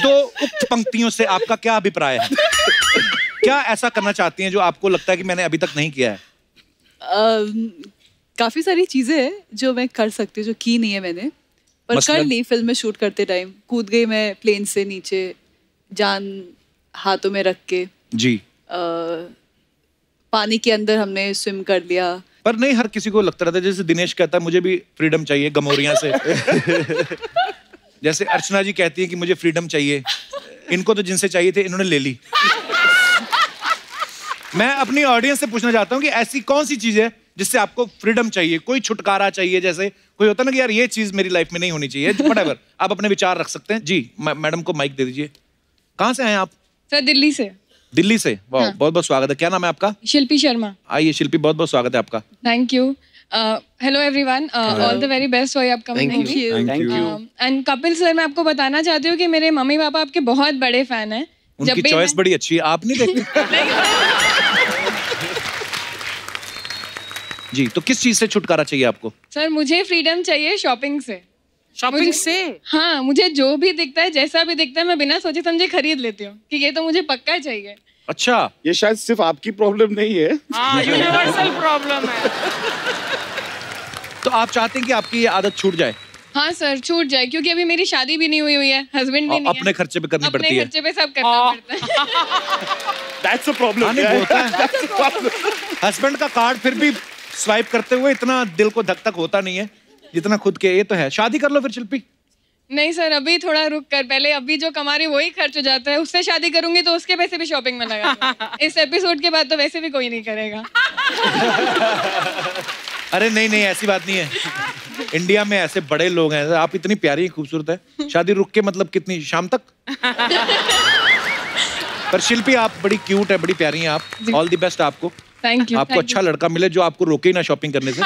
तो उक्त पंक्तियों से आपका क्या अभिप्राय है? क्या ऐसा करना चाहती हैं जो आपको लगता है कि मैंने अभी तक नहीं किया है? काफ़ी सारी चीज़ें हैं जो मैं कर सकती हूँ जो की नहीं है मैंने। पर कर ली फ़िल्म में शूट करते टाइम कूद गई मैं प्लेन से नीचे जान हाथों में रख के। जी। अ, पानी के अंदर हमने स्विम कर लिया। पर नहीं हर किसी को लगता रहता है जैसे दिनेश कहता है मुझे भी फ्रीडम चाहिए गमोरिया से। जैसे अर्चना जी कहती है कि मुझे फ्रीडम चाहिए। इनको तो जिनसे चाहिए थे इन्होंने ले ली। मैं अपनी ऑडियंस से पूछना चाहता हूँ कि ऐसी कौन सी चीज़ है जिससे आपको फ्रीडम चाहिए? कोई छुटकारा चाहिए जैसे? कोई होता ना कि यार ये चीज़ मेरी लाइफ में नहीं होनी चाहिए। Whatever. आप अपने विचार रख सकते हैं। जी मैडम को माइक दे दीजिए। कहाँ से आए आप? सर दिल्ली से। दिल्ली से? वाह हाँ। बहुत बहुत स्वागत है। क्या नाम है आपका? शिल्पी शर्मा। आइए शिल्पी बहुत बहुत स्वागत है आपका। Thank you hello everyone all the very best for your upcoming movie thank you and Kapil sir मैं आपको बताना चाहती हूँ कि मेरे मम्मी पापा आपके बहुत बड़े फ़ैन हैं। उनकी चॉइस बड़ी अच्छी है। आप नहीं देखते? जी तो किस चीज़ से छुटकारा चाहिए आपको? सर मुझे फ्रीडम चाहिए शॉपिंग से। शॉपिंग से? हाँ मुझे जो भी दिखता है जैसा भी दिखता है मैं बिना सोचे समझे खरीद लेती हूँ कि ये तो मुझे पक्का चाहिए। अच्छा। ये शायद सिर्फ़ आपकी प्रॉब्लम नहीं है। हाँ यूनिवर्सल प्रॉब्लम है। तो आप चाहते हैं कि आपकी ये आदत छूट जाए? हाँ सर छूट जाए क्योंकि अभी मेरी शादी भी नहीं हुई हुई है हस्बैंड भी नहीं अपने है। खर्चे पे करनी पड़ती है। अपने खर्चे पे सब करना पड़ता है। दैट्स अ प्रॉब्लम हाँ, है। हस्बैंड का कार्ड फिर भी स्वाइप करते हुए इतना दिल को धक धक होता नहीं है। जितना खुद के ये तो है। शादी कर लो फिर शिल्पी। नहीं सर अभी थोड़ा रुक कर पहले अभी जो कमा रही वही खर्च हो जाता है। उससे शादी करूँगी तो उसके पैसे भी शॉपिंग में लगा इस एपिसोड के बाद तो वैसे भी कोई नहीं करेगा। अरे नहीं नहीं ऐसी बात नहीं है। इंडिया में ऐसे बड़े लोग हैं आप इतनी प्यारी खूबसूरत है। शादी रुक के मतलब कितनी शाम तक? पर शिल्पी आप बड़ी क्यूट है बड़ी प्यारी हैं आप। ऑल द बेस्ट आपको। थैंक यू आपको अच्छा लड़का मिले जो आपको रोके ना शॉपिंग करने से।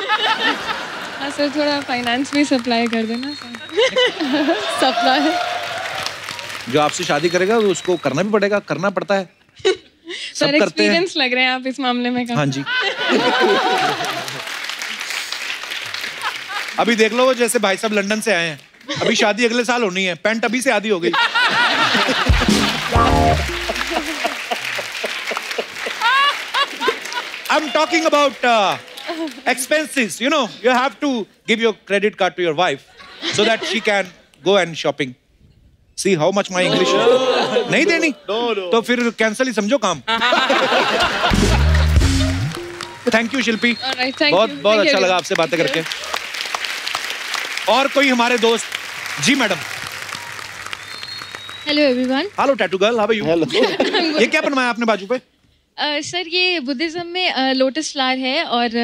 हाँ सर थोड़ा फाइनेंस भी सप्लाई कर देना सर। सपना जो आपसे शादी करेगा तो उसको करना भी पड़ेगा करना पड़ता है। सर सब करते हैं। एक्सपीरियंस लग रहे हैं आप इस मामले में हाँ जी। अभी देख लो वो जैसे भाई साहब लंदन से आए हैं। अभी शादी अगले साल होनी है। पेंट अभी से आधी हो गई। I'm talking about uh, expenses. You know, you have to give your credit card to your wife so that she can go and shopping. See how much my English is. नहीं देनी तो फिर कैंसिल ही समझो काम thank you Shilpi Alright, thank बहुत you. बहुत Thank अच्छा लगा आपसे बातें करके और कोई हमारे दोस्त जी madam hello everyone hello tattoo girl how are you ये क्या बनवाया आपने बाजू पे सर ये बुद्धिज्म में लोटस फ्लावर है और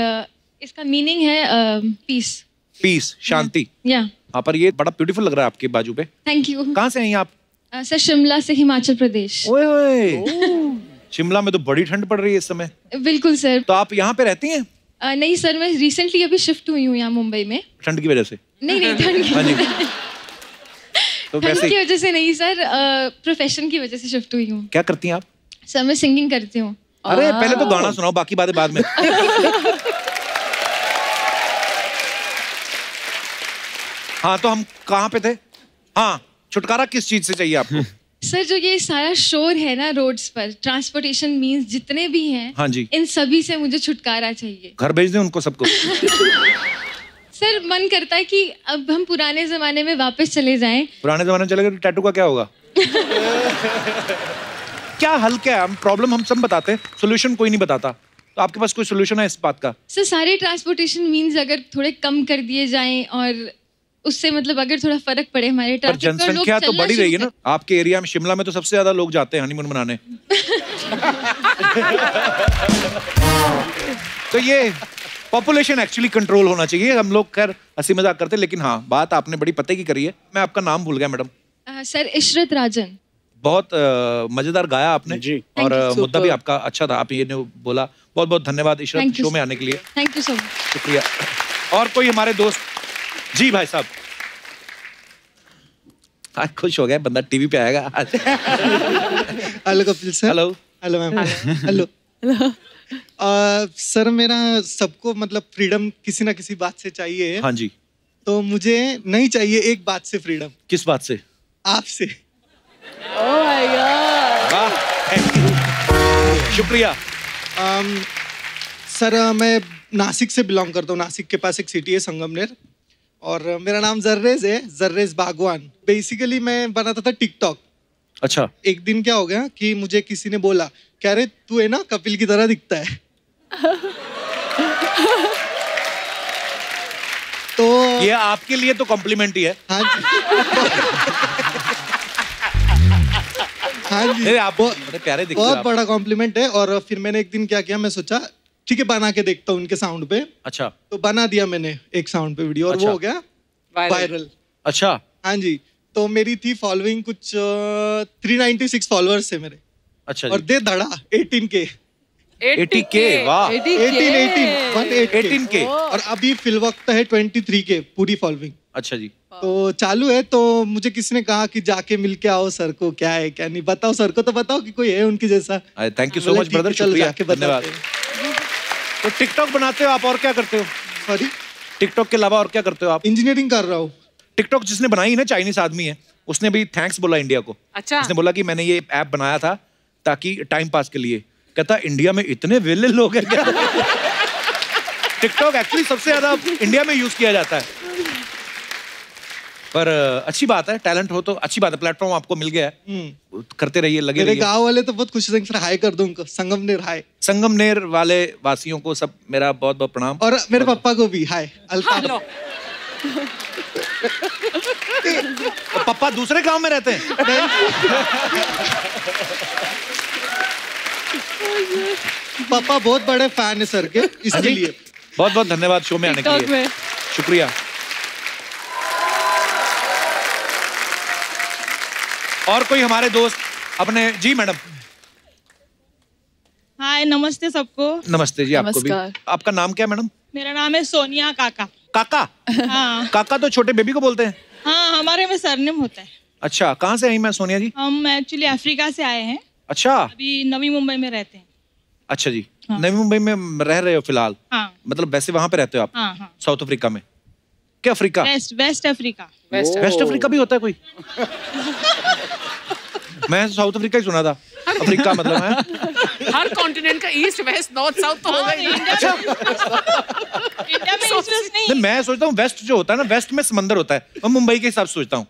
इसका मीनिंग है पीस पीस शांति. या हाँ पर ये बड़ा ब्यूटीफुल लग रहा है आपके बाजू पे. थैंक यू कहाँ से हैं आप? सर शिमला से हिमाचल प्रदेश. ओए ओए शिमला में तो बड़ी ठंड पड़ रही है इस समय. बिल्कुल सर. तो आप यहाँ पे रहती हैं? नहीं सर मैं रिसेंटली अभी शिफ्ट हुई हूँ यहाँ मुंबई में. ठंड की वजह से. नहीं नहीं ठंड हाँ की तो ठंड की वजह से नहीं सर. प्रोफेशन की वजह से शिफ्ट हुई हूँ. क्या करती हैं आप? सर मैं सिंगिंग करती हूँ। अरे पहले तो गाना सुनाओ बाकी बातें बाद में। हाँ तो हम कहाँ पे थे? हाँ छुटकारा किस चीज़ से चाहिए आपको? सर जो ये सारा शोर है ना रोड्स पर ट्रांसपोर्टेशन मींस जितने भी हैं हाँ जी। इन सभी से मुझे छुटकारा चाहिए। घर भेज दें उनको सबको? सर मन करता है कि अब हम पुराने जमाने में वापस चले जाएँ। पुराने जमाने में चले गए तो टैटू का क्या होगा? क्या हल क्या है? हम प्रॉब्लम हम सब बताते हैं सोल्यूशन कोई नहीं बताता। तो आपके पास कोई सोल्यूशन है इस बात का? सर सारे ट्रांसपोर्टेशन मीन्स अगर थोड़े कम कर दिए जाएँ और उससे मतलब अगर थोड़ा फ़र्क पड़े हमारे पर जनसंख्या तो बढ़ी रही है ना। आपके एरिया में शिमला में तो सबसे ज़्यादा लोग जाते हैं हनीमून मनाने। तो ये पॉपुलेशन एक्चुअली कंट्रोल होना चाहिए। हम लोग खैर हँसी मज़ाक करते हैं लेकिन हाँ बात आपने बड़ी पते की करी है। मैं आपका नाम भूल गया मैडम। सर इशरत राजन। बहुत मज़ेदार गाया आपने जी। और मुद्दा भी आपका अच्छा था। आप ये बोला। बहुत बहुत धन्यवाद इशरत शो में आने के लिए। थैंक यू सो मच शुक्रिया। और कोई हमारे दोस्त? जी भाई साहब। आज खुश हो गया बंदा टीवी पे आएगा। आज hello Kapil sir. Hello. Hello ma'am. Hello. Sir मेरा सबको मतलब फ्रीडम किसी ना किसी बात से चाहिए। हाँ जी। तो मुझे नहीं चाहिए एक बात से फ्रीडम। किस बात से? आपसे. वाह thank you. शुक्रिया। Um, सर मैं नासिक से बिलोंग करता हूँ। नासिक के पास एक सिटी है संगमनेर। और मेरा नाम जर्रेज है जर्रेज बागवान। बेसिकली मैं बनाता था टिकटॉक अच्छा। एक दिन क्या हो गया कि मुझे किसी ने बोला कह रहे तू है ना कपिल की तरह दिखता है। तो ये आपके लिए तो कॉम्प्लीमेंट ही है। हाँ हाँ जी। नहीं, आप बड़े प्यारे दिखते बहुत बड़ा कॉम्प्लीमेंट है और फिर मैंने एक दिन क्या किया मैं सोचा ठीक है बना के देखता हूँ उनके साउंड पे। अच्छा। तो बना दिया मैंने एक साउंड पे वीडियो और अच्छा। वो हो गया वायरल अच्छा। हाँ जी तो मेरी थी फॉलोइंग कुछ थ्री नाइनटी सिक्स फॉलोअर्स थे मेरे। अच्छा और दे धड़ा एटीन के 80K, वाह। 18 18 18K और अभी फिल वक्त है 23 के पूरी फॉलोइंग अच्छा जी। तो चालू है तो मुझे किसी ने कहा कि जाके मिल के आओ सर को क्या है क्या नहीं? बताओ सर को तो बताओ कि कोई है उनकी जैसा। Thank you so much brother चलो शुक्रिया धन्यवाद। तो टिकटॉक बनाते हो आप और क्या करते हो? सॉरी टिकटॉक के अलावा और क्या करते हो आप? इंजीनियरिंग कर रहा हूँ। टिकटॉक जिसने बनाई है ना चाइनीस आदमी है उसने भी थैंक्स बोला इंडिया को। अच्छा। उसने बोला कि मैंने ये ऐप बनाया था ताकि टाइम पास के लिए। कहता इंडिया में इतने वेले लोग हैं क्या? टिकटॉक एक्चुअली सबसे ज़्यादा इंडिया में यूज़ किया जाता है। पर अच्छी बात है टैलेंट हो तो अच्छी बात है प्लेटफॉर्म आपको मिल गया है। हम्म। करते रहिए लगे मेरे रहिए। गाँव वाले तो बहुत खुश सर हाय कर दो उनको संगमनेर हाय। संगमनेर वाले वासियों को सब मेरा बहुत बहुत प्रणाम। और मेरे पापा को भी हाय अल्ताफ तो पापा दूसरे गाँव में रहते हैं। पापा बहुत बड़े फ़ैन है सर के इसके लिए। बहुत बहुत धन्यवाद शो में आने के लिए। शुक्रिया। और कोई हमारे दोस्त अपने जी मैडम। हाय नमस्ते सबको। नमस्ते जी आपको भी। आपका नाम क्या मैडम? मेरा नाम है सोनिया काका। काका? हाँ। काका तो छोटे बेबी को बोलते हैं? हाँ हमारे में सरनेम होता है। अच्छा कहाँ से आई मैं सोनिया जी? हम एक्चुअली अफ्रीका से आए हैं। अच्छा। अभी नवी मुंबई में रहते हैं। अच्छा जी। हाँ। नवी मुंबई में रह रहे हो फ़िलहाल? हाँ। मतलब वैसे वहाँ पे रहते हो आप? हाँ हाँ। साउथ अफ्रीका में। क्या Africa? West west Africa. West Africa भी होता है कोई? मैं साउथ अफ्रीका ही सुना था। अफ्रीका मतलब है? हर कॉन्टिनेंट का ईस्ट वेस्ट नॉर्थ साउथ तो होगा ही इंडिया में इंटरेस्ट नहीं। नहीं मैं सोचता हूँ वेस्ट जो होता है ना वेस्ट में समंदर होता है। मैं मुंबई के हिसाब से सोचता हूँ।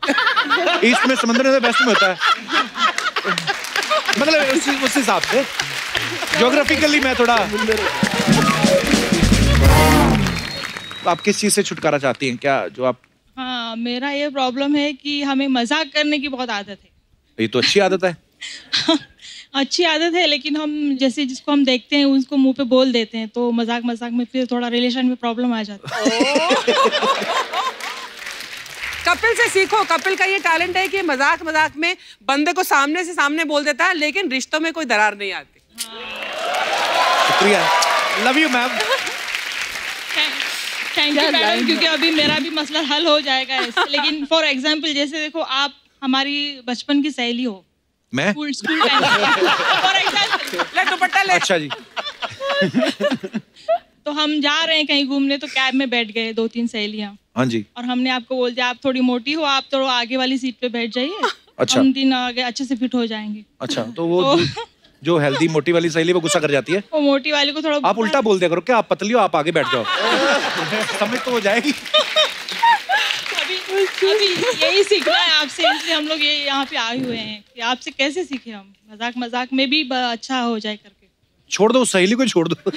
ईस्ट में समंदर नहीं होता वेस्ट में होता है। मतलब उस उस हिसाब से। ज्योग्राफिकली मैं थोड़ा आप किस चीज़ से छुटकारा चाहती हैं? क्या जो आप हाँ मेरा ये प्रॉब्लम है कि हमें मज़ाक करने की बहुत आदत है। ये तो अच्छी आदत है। अच्छी आदत है लेकिन हम जैसे जिसको हम देखते हैं उसको मुँह पे बोल देते हैं तो मज़ाक मज़ाक में फिर थोड़ा रिलेशन में प्रॉब्लम आ जाती है। कपिल से सीखो कपिल का ये टैलेंट है कि मज़ाक मज़ाक में बंदे को सामने से सामने बोल देता है लेकिन रिश्तों में कोई दरार नहीं आती। शुक्रिया। Love you ma'am thank you madam क्योंकि अभी मेरा भी मसला हल हो जाएगा इससे। लेकिन फॉर एग्जांपल जैसे देखो आप हमारी बचपन की सहेली हो। मैं? स्कूल स्कूल फॉर ले दुपट्टा ले। अच्छा जी। तो हम जा रहे हैं कहीं घूमने तो कैब में बैठ गए दो तीन सहेलियाँ। हाँ जी। और हमने आपको बोल दिया आप थोड़ी मोटी हो आप थोड़ा आगे वाली सीट पे बैठ जाइए। अच्छा। हम तीन आगे अच्छे से फिट हो जाएँगे। अच्छा तो वो तो जो हेल्दी मोटी वाली सहेली वो गुस्सा कर जाती है? वो मोटी वाली को थोड़ा आप उल्टा बोल दिया करो क्या आप पतली हो आप आगे बैठ जाओ। समझ तो हो जाएगी। अभी यही सीखना है आपसे इसलिए हम लोग ये यहाँ पे आए हुए हैं कि आपसे कैसे सीखे हम? मज़ाक मज़ाक में भी अच्छा हो जाए करके। छोड़ दो सहेली को छोड़ दो।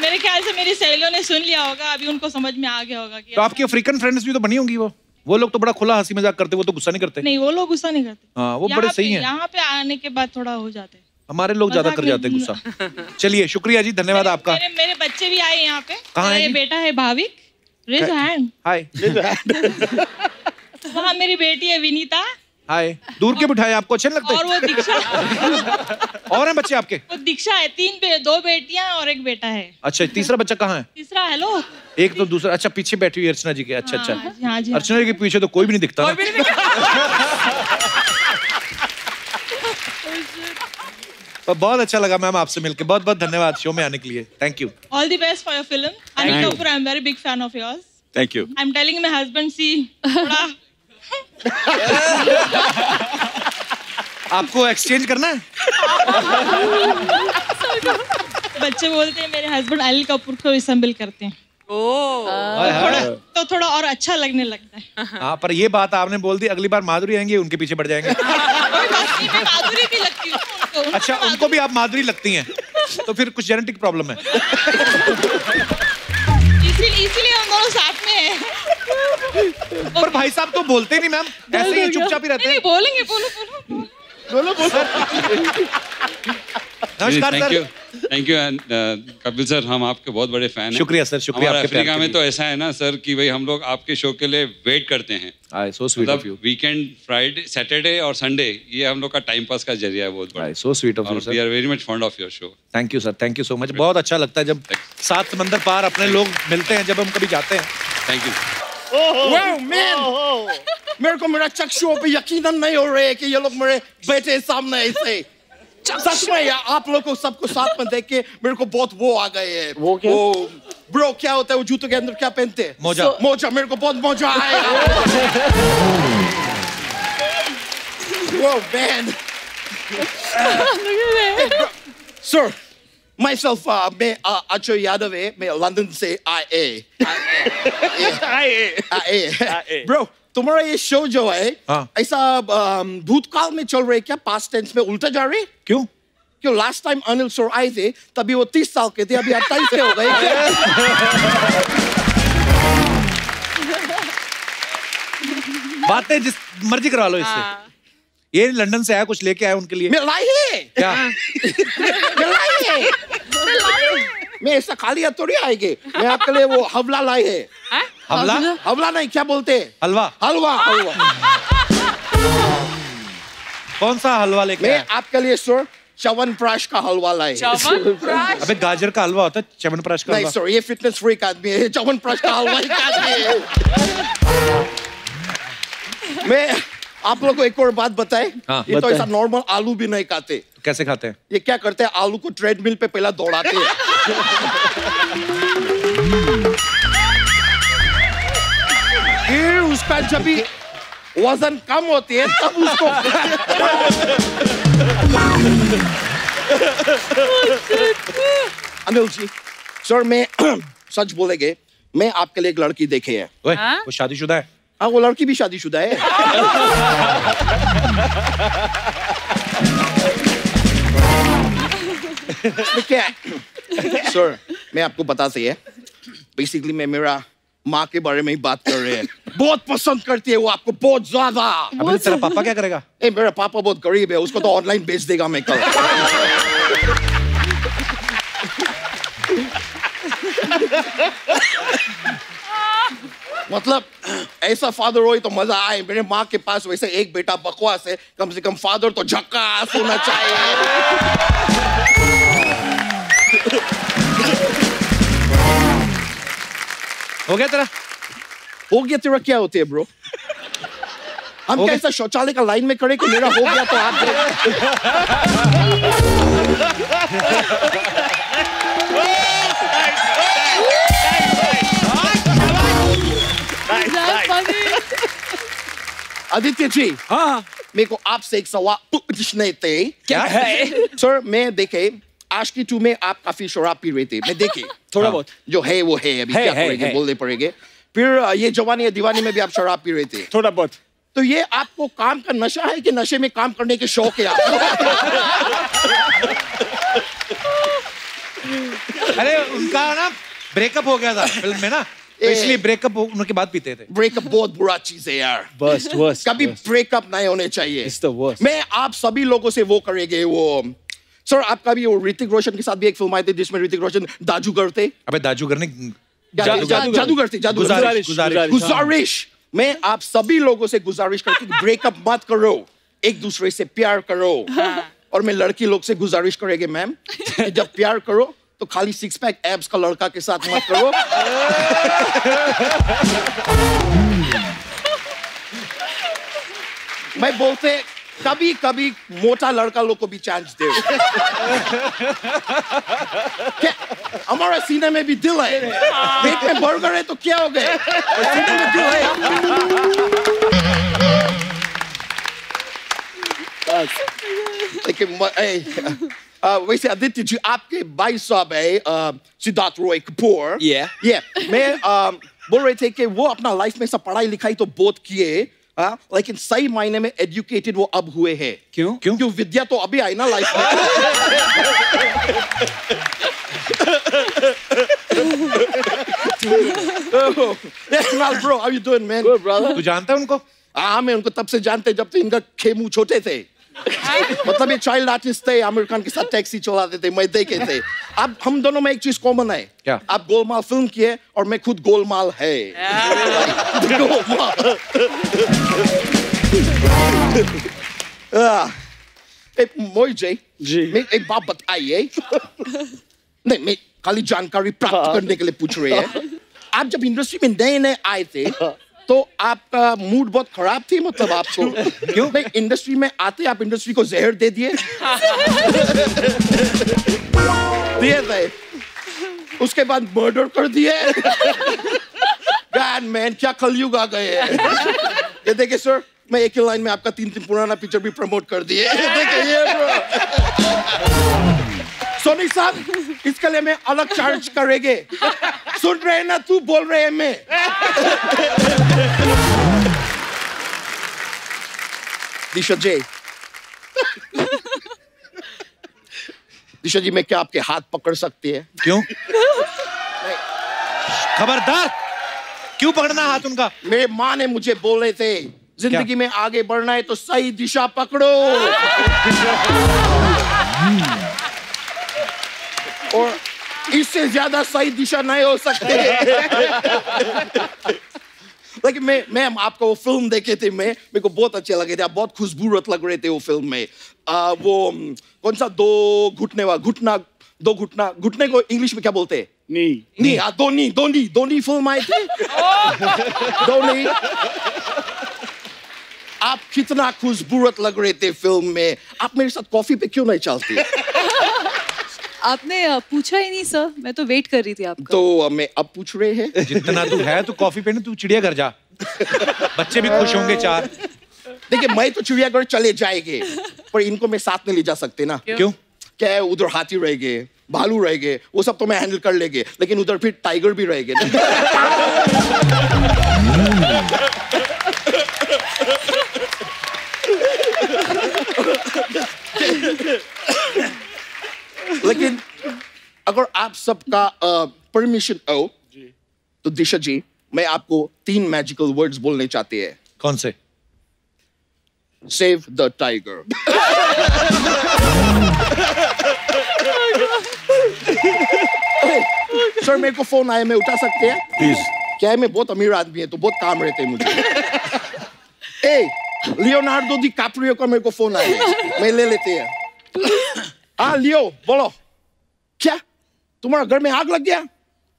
मेरे ख्याल से मेरी सहेलियों ने सुन लिया होगा अभी उनको समझ में आ गया होगा कि तो आपकी अफ्रीकन फ्रेंड्स भी तो बनी होंगी वो। वो लोग तो बड़ा खुला हँसी मज़ाक करते वो तो गुस्सा नहीं करते। नहीं वो लोग गुस्सा नहीं करते। हाँ वो बड़े सही हैं। यहाँ पे आने के बाद थोड़ा हो जाते हैं। हमारे लोग ज़्यादा कर जाते हैं गुस्सा। चलिए शुक्रिया जी धन्यवाद आपका। मेरे मेरे बच्चे भी आए यहाँ पे। कहाँ है बेटा है भाविक रेज हैंड। हाय। वहाँ मेरी बेटी है विनीता। हाय। दूर के बिठाए आपको? अच्छे नहीं लगते? और वो दीक्षा और हैं बच्चे आपके? वो दीक्षा है। तीन बे, दो बेटियाँ और एक बेटा है। अच्छा तीसरा बच्चा कहाँ है? तीसरा हेलो एक तो दूसरा अच्छा पीछे बैठी हुई अर्चना जी के। अच्छा अच्छा। हाँ जी, हाँ जी अर्चना जी के पीछे तो कोई भी नहीं दिखता ना। पर बहुत अच्छा लगा मैम आपसे मिलकर बहुत बहुत धन्यवाद शो में आने के लिए। Thank you all the best for your film Anil Kapoor I am very big fan of yours thank you I am telling my husband see थोड़ा आपको एक्सचेंज करना है? बच्चे बोलते हैं मेरे हस्बैंड अनिल कपूर को रिसेंबल करते हैं। हाय। थोड़ा तो थोड़ा और अच्छा लगने लगता है। हाँ पर ये बात आपने बोल दी अगली बार माधुरी आएँगे उनके पीछे बढ़ जाएँगे। माधुरी भी लगती है। अच्छा उनको भी आप माधुरी लगती हैं तो फिर कुछ जेनेटिक प्रॉब्लम है। इसीलिए इसीलिए हम दोनों साथ में हैं। पर भाई साहब तो बोलते नहीं मैम ऐसे ही चुपचाप ही रहते हैं। बोलेंगे बोलो बोलो बोलो। बोलो नमस्कार thank sir you thank you and Kapil sir हम आपके बहुत बड़े फ़ैन हैं। शुक्रिया सर, शुक्रिया आपके अफ्रीका में तो ऐसा है ना सर कि भाई हम लोग आपके शो के लिए वेट करते हैं। Hi so sweet of you weekend Friday Saturday और संडे ये हम लोग का टाइम पास का ज़रिया है बहुत बड़ा। सो स्वीट ऑफ़ यू और we are very much fond of your show thank you sir thank you so much बहुत अच्छा लगता है जब सात समंदर पार अपने लोग मिलते हैं जब हम कभी जाते हैं। Thank you Wow, man! मेरे को मेरा चक्षुओं पे यकीन नहीं हो रहा है कि ये लोग मेरे बेटे सामने ऐसे सच में यार आप लोग को सबको साथ में देख के मेरे को बहुत वो आ गए हैं। वो क्या? ब्रो क्या होता है वो जूतों के अंदर क्या पहनते हैं? मोजा। So- मोजा मेरे को बहुत मोजा आया Whoa, man. Sir, myself, uh, मैं uh, अजय यादव है मैं लंदन से आए। आए। ब्रो तुम्हारा ये शो जो है हाँ। ऐसा um, भूतकाल में चल रहे क्या? पास्ट टेंस में उल्टा जा रहे? क्यों? क्यों? लास्ट टाइम अनिल सर आए थे तभी वो तीस साल के थे अभी अट्ठाईस के हो गए। बातें जिस मर्ज़ी करा लो इससे। ये लंदन से आया कुछ लेके आया उनके लिए। मैं लाई है। क्या? मैं लाई है। मैं ऐसा खाली हाथ थोड़ी आएँगे। मैं आपके लिए वो हवला लाई है? हमला? हवला नहीं क्या बोलते? हलवा। हलवा। हलवा। कौन सा हलवा लेके मैं आपके लिए सर चवन प्राश का हलवा लाई अबे गाजर का हलवा होता है च्यवनप्राश का नहीं सर ये फिटनेस फ्रीक आदमी है चवन प्राश का हलवा ही आदमी है मैं आप लोग को एक और बात बताए हाँ, ये तो ऐसा नॉर्मल आलू भी नहीं खाते। कैसे खाते हैं? ये क्या करते हैं आलू को ट्रेडमिल पे पहला दौड़ाते हैं। फिर उसका जब भी वज़न कम होती है तब उसको अनिल जी सर मैं सच बोलेंगे मैं आपके लिए एक लड़की देखे है। ओए, वो शादीशुदा है? हाँ वो लड़की भी शादीशुदा है। क्या है सर मैं आपको बता सही है बेसिकली मैं मेरा माँ के बारे में ही बात कर रहे हैं। बहुत पसंद करती है वो आपको बहुत ज़्यादा। तेरा पापा क्या करेगा? ए मेरा पापा बहुत गरीब है उसको तो ऑनलाइन बेच देगा मैं कल। मतलब ऐसा फादर हो तो मज़ा आए। मेरे माँ के पास वैसे एक बेटा बकवास है कम से कम फादर तो झक्कास होना चाहिए। हो गया तेरा हो गया तेरा क्या होती है ब्रो हम कैसा शौचालय का लाइन में खड़े कि मेरा हो गया तो आप आदित्य जी हाँ मेरे को आपसे एक सवाल पूछने थे। क्या है? सर मैं देखे आज की टू में आप काफ़ी शराब पी रहे थे मैं देखे थोड़ा बहुत। जो है वो है अभी है, क्या है, करेंगे बोलने पड़ेंगे फिर ये जवानी है दीवानी में भी आप शराब पी रहे थे थोड़ा बहुत तो ये आपको काम का नशा है कि नशे में काम करने के शौक है आपको अरे उनका ना ब्रेकअप हो गया था फ़िल्म में ना इसलिए ब्रेकअप उनके बाद पीते थे ब्रेकअप बहुत बुरा चीज़ है यार वर्स्ट वर्स्ट कभी ब्रेकअप नहीं होने चाहिए इट्स द वर्स्ट मैं आप सभी लोगों से वो करेंगे वो सर आपका भी वो ऋतिक रोशन के साथ भी एक फ़िल्म आई थी जिसमें ऋतिक रोशन जादूगर थे अबे दाजूगर ने जादूगर। थे जादूगर गुजारिश, गुजारिश। गुजारिश मैं आप सभी लोगों से गुजारिश करती हूँ ब्रेकअप मत करो एक दूसरे से प्यार करो और मैं लड़की लोग से गुजारिश करेगी मैम जब प्यार करो तो खाली सिक्स पैक एब्स का लड़का के साथ मत करो मैं बोलते कभी कभी मोटा लड़का लोग को भी चांस दे। हमारा सीने में भी दिल है। पेट में बर्गर है तो क्या हो गए सीने में दिल है। लेकिन वैसे आदित्य जी आपके भाई साहब है सिद्धार्थ रॉय कपूर। ये मैं बोल रहे थे कि वो अपना लाइफ में सब पढ़ाई लिखाई तो बहुत किए। लेकिन सही मायने में एजुकेटेड वो अब हुए हैं। क्यों? क्यों? क्यों? विद्या तो अभी आई ना लाइफ में। brother. तू जानता है उनको? हाँ मैं उनको तब से जानते जब तो इनका खेमू छोटे थे। मतलब ये चाइल्ड आर्टिस्ट थे आमिर खान के साथ टैक्सी चलाते थे मैं देखे थे अब हम दोनों में एक चीज़ कॉमन है क्या? आप गोलमाल फ़िल्म किए और मैं खुद गोलमाल है गोलमाल जी जी। मैं एक बात बताइए नहीं मैं खाली जानकारी प्राप्त करने के लिए पूछ रहे हैं आप जब इंडस्ट्री में नए नए आए थे तो आपका मूड बहुत खराब थी मतलब आपको। क्यों? नहीं इंडस्ट्री में आते आप इंडस्ट्री को जहर दे दिए। दिए थे। उसके बाद मर्डर कर दिए। मैन क्या कलयुग आ गए ये देखिए सर मैं एक ही लाइन में आपका तीन तीन पुराना पिक्चर भी प्रमोट कर दिए। देखिए ये। सोनी साहब इसके लिए मैं अलग चार्ज करेंगे। सुन रहे हैं ना तू बोल रहे हैं मैं। दिशा जी। दिशा जी मैं क्या आपके हाथ पकड़ सकती है? क्यों? खबरदार। क्यों पकड़ना हाथ उनका? मेरे माँ ने मुझे बोले थे ज़िंदगी में आगे बढ़ना है तो सही दिशा पकड़ो। और इससे ज़्यादा सही दिशा नहीं हो सकते लेकिन मैं मैं आपको वो फ़िल्म देखे थे मैं मेरे को बहुत अच्छे लगे थे आप बहुत खुशबूरत लग रहे थे वो फ़िल्म में। आ, वो कौन सा दो घुटने वाला घुटना दो घुटना घुटने को इंग्लिश में क्या बोलते हैं? नी। नी हाँ दोनी दोनी दोनी फ़िल्म आई थी। दोनी आप कितना खुशबूरत लग रहे थे फ़िल्म में। आप मेरे साथ कॉफ़ी पे क्यों नहीं चलती? आपने पूछा ही नहीं सर मैं तो वेट कर रही थी आपका तो मैं अब पूछ रहे हैं जितना तू है तू कॉफ़ी पीने तू चिड़ियाघर जा बच्चे भी खुश होंगे चार देखिए मैं तो चिड़ियाघर चले जाएँगे पर इनको मैं साथ में ले जा सकते ना क्यों क्या है उधर हाथी रह गए भालू रह गए वो सब तो मैं हैंडल कर लेंगे लेकिन उधर फिर टाइगर भी रह गए लेकिन अगर आप सबका परमिशन हो तो दिशा जी मैं आपको तीन मैजिकल वर्ड्स बोलने चाहते हैं। कौन से? सेव द टाइगर सर मेरे को फ़ोन आया मैं उठा सकते हैं? प्लीज़ क्या है मैं बहुत अमीर आदमी है तो बहुत काम रहते हैं मुझे। ए लियोनार्डो दी कैप्रियो का मेरे को फ़ोन आया मैं ले लेते हैं। हाँ लियो, बोलो। क्या? तुम्हारा घर में आग लग गया?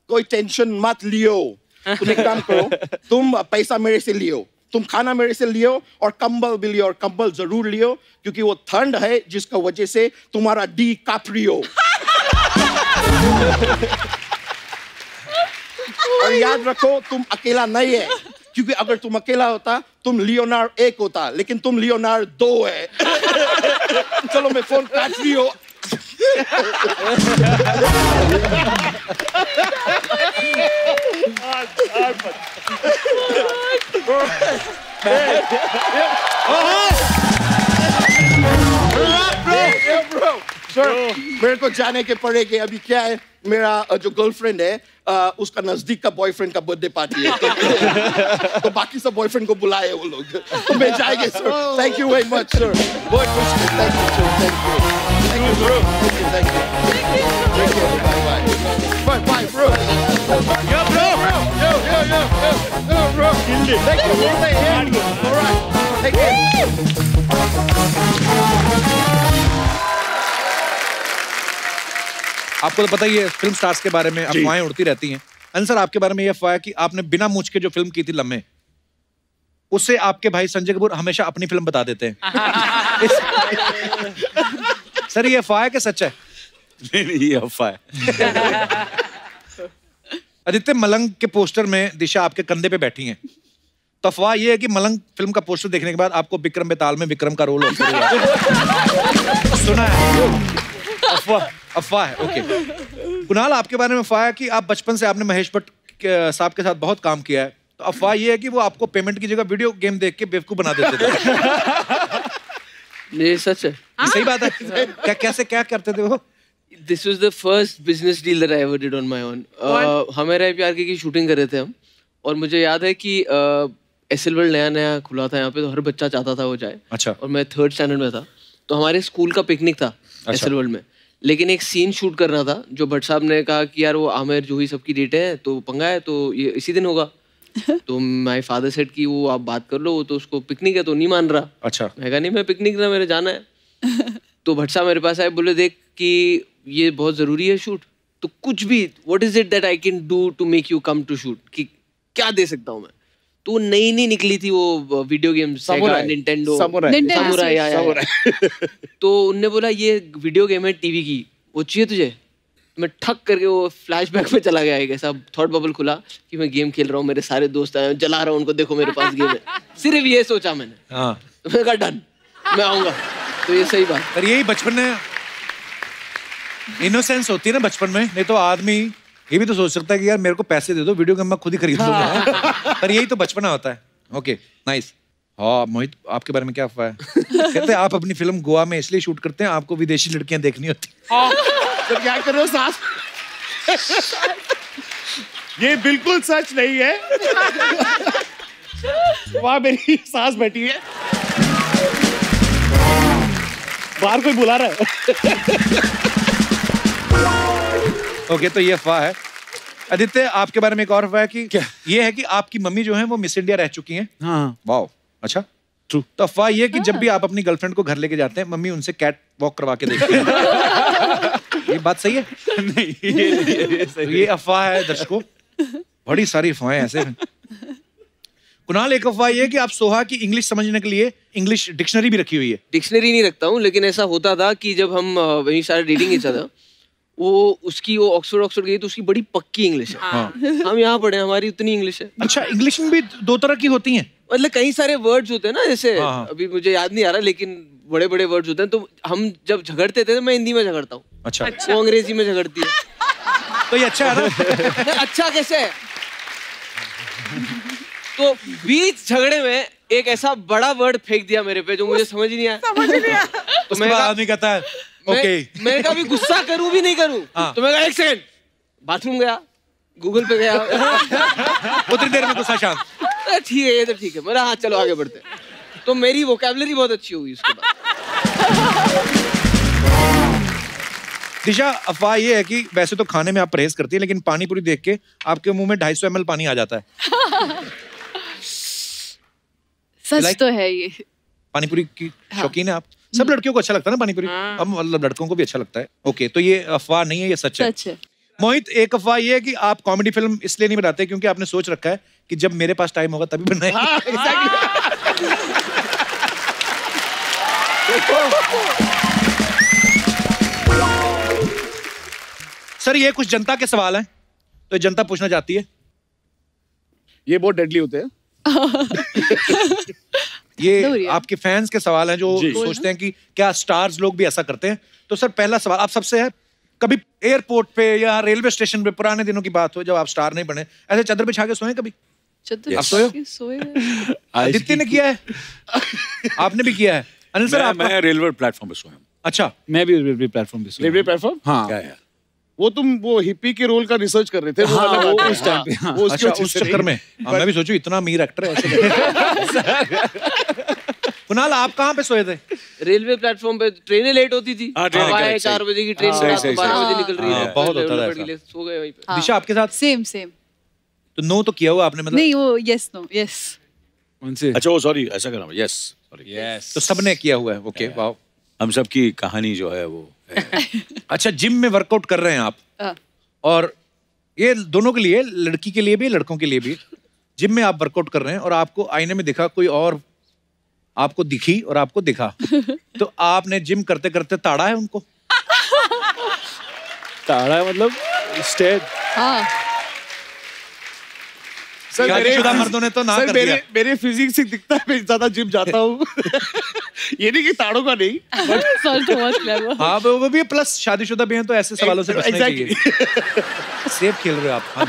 कोई टेंशन मत लियो। तुम एक काम करो, तुम पैसा मेरे से लियो, तुम खाना मेरे से लियो और कंबल भी लियो और कंबल ज़रूर लियो, क्योंकि वो ठंड है, जिसका वजह से तुम्हारा डी काप्रियो और याद रखो, तुम अकेला नहीं है, क्योंकि अगर तुम अकेला होता, तुम लियोनार एक होता, लेकिन तुम लियोनार दो है। चलो, मैं फ़ोन काट रही हो। मेरे को जाने के पड़े कि अभी क्या है? मेरा जो गर्लफ्रेंड है उसका नज़दीक का बॉयफ्रेंड का बर्थडे पार्टी है तो बाकी सब बॉयफ्रेंड को बुलाए वो लोग तो मैं जाएँगे sir thank you very much sir बहुत खुश thank you sir thank you thank you bro thank you thank you thank you bye bye bye bye bro yo bro. Yo yo yo yo bro. Thank you. All right. Take care. आपको तो पता ही है फ़िल्म स्टार्स के बारे में अफवाहें उड़ती रहती हैं। आंसर आपके बारे में ये अफवाह है कि आपने बिना मूछ के जो फ़िल्म की थी लम्हे उससे आपके भाई संजय कपूर हमेशा अपनी फ़िल्म बता देते हैं। सर ये अफवाह है कि सच है? नहीं नहीं ये अफवाह है। आदित्य मलंग के पोस्टर में दिशा आपके कंधे पे बैठी हैं। तो अफवाह ये है कि मलंग फ़िल्म का पोस्टर देखने के बाद आपको विक्रम बेताल में विक्रम का रोल सुना है? अफवाह अफवाह है ओके कुणाल आपके बारे में अफवाह है कि आप बचपन से आपने महेश भट्ट के- साहब के साथ बहुत काम किया है। तो अफवाह ये है कि वो आपको पेमेंट की जगह वीडियो गेम देख के बेवकूफ़ बना देते थे। ये सच है। ये सही बात है? क्या कैसे क्या करते थे वो? This was the first business deal that I ever did on my own हमें प्यार की की शूटिंग कर रहे थे हम। और मुझे याद है कि एस एल वर्ल्ड नया नया खुला था यहाँ पे तो हर बच्चा चाहता था वो जाए। अच्छा। और मैं थर्ड स्टैंडर्ड में था। तो हमारे स्कूल का पिकनिक था एस एल वर्ल्ड में। लेकिन एक सीन शूट करना था जो भट्ट साहब ने कहा कि यार वो आमिर जो ही सबकी डेट है तो पंगा है तो ये इसी दिन होगा। तो माय फादर सेट की वो आप बात कर लो वो तो उसको पिकनिक है तो नहीं मान रहा। अच्छा। मैं कहा नहीं मैं पिकनिक ना मेरे जाना है। तो भट्ट साहब मेरे पास आए बोले देख कि ये बहुत ज़रूरी है शूट तो कुछ भी what is it that I can do to make you come to shoot कि क्या दे सकता हूँ मैं? तो नई नई निकली थी वो वीडियो गेम निंटेंडो तो उनने बोला ये वीडियो गेम है टीवी की। वो चाहिए तुझे? मैं ठक करके वो फ्लैशबैक में चला गया एक ऐसा थॉट बबल खुला कि मैं गेम खेल रहा हूँ मेरे सारे दोस्त आए जला रहा हूँ उनको देखो मेरे पास गेम है. सिर्फ़ ये सोचा मैंने। हाँ। तो मैंने कहा डन मैं आऊँगा. तो ये सही बात। पर यही बचपन में इनोसेंस होती है ना बचपन में नहीं तो आदमी ये भी तो सोच सकता है कि यार मेरे को पैसे दे दो वीडियो गेम मैं खुद ही खरीद लूँगा। पर यही तो बचपना होता है। ओके नाइस हाँ मोहित आपके बारे में क्या अफवाह है? कहते हैं आप अपनी फ़िल्म गोवा में इसलिए शूट करते हैं आपको विदेशी लड़कियाँ देखनी होती। तो क्या कर रहे हो सास? ये बिल्कुल सच नहीं है। वहाँ मेरी सास बैठी है। बाहर कोई बुला रहा है। ओके तो ये अफवाह है। आदित्य आपके बारे में एक और अफवाह है कि ये है कि आपकी मम्मी जो है वो मिस इंडिया रह चुकी हैं। हाँ। वाओ अच्छा। ट्रू तो अफवाह ये कि जब भी आप अपनी गर्लफ्रेंड को घर लेके जाते हैं मम्मी उनसे कैट वॉक करवा के देखती है। ये बात सही है? नहीं ये, ये, ये तो ये अफवाह है दर्शकों। बड़ी सारी अफवाहें ऐसे। हैं कुणाल एक अफवाह ये है कि आप सोहा की इंग्लिश समझने के लिए इंग्लिश डिक्शनरी भी रखी हुई है। डिक्शनरी नहीं रखता हूँ लेकिन ऐसा होता था कि जब हम वही सारे डेटिंग इच था वो उसकी वो ऑक्सफोर्ड ऑक्सफोर्ड गई तो उसकी बड़ी पक्की इंग्लिश है। हाँ। हम यहाँ पढ़े हमारी उतनी इंग्लिश है। अच्छा इंग्लिश में भी दो तरह की होती हैं। मतलब कई सारे वर्ड्स होते हैं ना जैसे हाँ, हाँ। अभी मुझे याद नहीं आ रहा लेकिन बड़े बड़े वर्ड्स होते हैं तो हम जब झगड़ते थे तो मैं हिंदी में झगड़ता हूँ। अच्छा। वो अंग्रेज़ी में झगड़ती है। तो ये अच्छा है ना? अच्छा कैसे है? तो बीच झगड़े में एक ऐसा बड़ा वर्ड फेंक दिया मेरे पे जो मुझे समझ नहीं आया। समझ नहीं आया। उसके मैं आदमी कहता है ओके मैंने कहा भी गुस्सा करूँ भी नहीं करूँ? हाँ। तो मैं एक सेकंड बाथरूम गया गूगल पे गया. उतनी देर में गुस्सा शांत। ठीक है ये तो ठीक है। मेरा हाँ चलो आगे बढ़ते तो मेरी वोकेबलरी बहुत अच्छी होगी उसके बाद। दिशा अफवाह ये है कि वैसे तो खाने में आप परहेज करती है लेकिन पानी पूरी देख के आपके मुँह में ढाई सौ एम पानी आ जाता है। सच Like- तो है ये। पानी पूरी की शौकीन है आप? सब लड़कियों को अच्छा लगता है ना पानी पूरी अब मतलब लड़कों को भी अच्छा लगता है। ओके तो ये अफवाह नहीं है ये सच है। सच है। मोहित एक अफवाह ये है कि आप कॉमेडी फ़िल्म इसलिए नहीं बनाते क्योंकि आपने सोच रखा है कि जब मेरे पास टाइम होगा तभी बनाएँगे। सर ये कुछ जनता के सवाल हैं तो जनता पूछना चाहती है। ये बहुत डेडली होते हैं। ये आपके फैंस के सवाल हैं जो सोचते हैं कि क्या स्टार्स लोग भी ऐसा करते हैं? तो सर पहला सवाल आप सबसे है कभी एयरपोर्ट पे या रेलवे स्टेशन पे पुराने दिनों की बात हो जब आप स्टार नहीं बने ऐसे चादर बिछा के सोए कभी? आप सोए हो? आदित्य ने किया है? आपने भी किया है। अनिल सर मैं, रेलवे प्लेटफॉर्म पे सोया हूँ। अच्छा। मैं भी रेलवे प्लेटफॉर्म पे सोया रेलवे प्लेटफॉर्म हाँ। वो तुम वो हिप्पी के रोल का रिसर्च कर रहे थे हाँ, अलग वो बात उस टाइम पे, हाँ, हाँ। वो उसकी अच्छा उस चक्कर में। हाँ, मैं भी सोचू इतना अमीर एक्टर है ऐसे कुणाल आप कहाँ पे सोए थे? रेलवे प्लेटफॉर्म पे ट्रेनें लेट होती थी। हाँ, चार बजे की ट्रेन हाँ, बारह बजे निकल रही हाँ, है बहुत होता था सो गए वहीं पे। दिशा आपके साथ? सेम सेम तो नो तो किया हुआ आपने मतलब? नहीं वो यस नो यस उनसे अच्छा वो सॉरी ऐसा करना यस सॉरी यस तो सबने किया हुआ है ओके वाह हम सब की कहानी जो है वो अच्छा जिम में वर्कआउट कर रहे हैं आप? और ये दोनों के लिए लड़की के लिए भी लड़कों के लिए भी जिम में आप वर्कआउट कर रहे हैं और आपको आईने में दिखा कोई और आपको दिखी और आपको दिखा। तो आपने जिम करते करते ताड़ा है उनको? ताड़ा है मतलब स्टेज हाँ। सर मेरे मर्दों ने तो ना सर कर मेरे दिया। मेरे फिजिक्स से दिखता है मैं ज़्यादा जिम जाता हूँ। ये नहीं कि ताड़ों का नहीं। तो हाँ वो। वो भी प्लस शादीशुदा भी हैं तो ऐसे सवालों से बचना चाहिए सेफ़ खेल रहे हो आप हाँ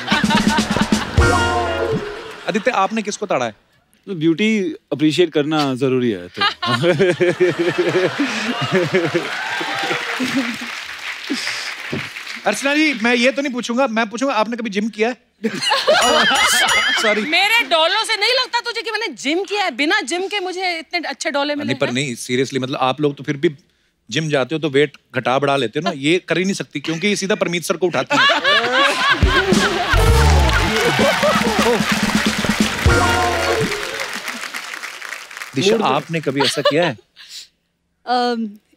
आदित्य आपने किसको ताड़ा है? ब्यूटी अप्रिशिएट करना ज़रूरी है तो। अर्चना जी मैं ये तो नहीं पूछूँगा मैं पूछूँगा आपने कभी जिम किया है? सॉरी मेरे डोलों से नहीं लगता तुझे कि मैंने जिम किया है? बिना जिम के मुझे इतने अच्छे डोले मिले नहीं पर नहीं सीरियसली मतलब आप लोग तो फिर भी जिम जाते हो तो वेट घटा बढ़ा लेते हो ना? ये कर ही नहीं सकती क्योंकि ये सीधा परमीत सर को उठाती है। दिशा आपने कभी ऐसा किया है?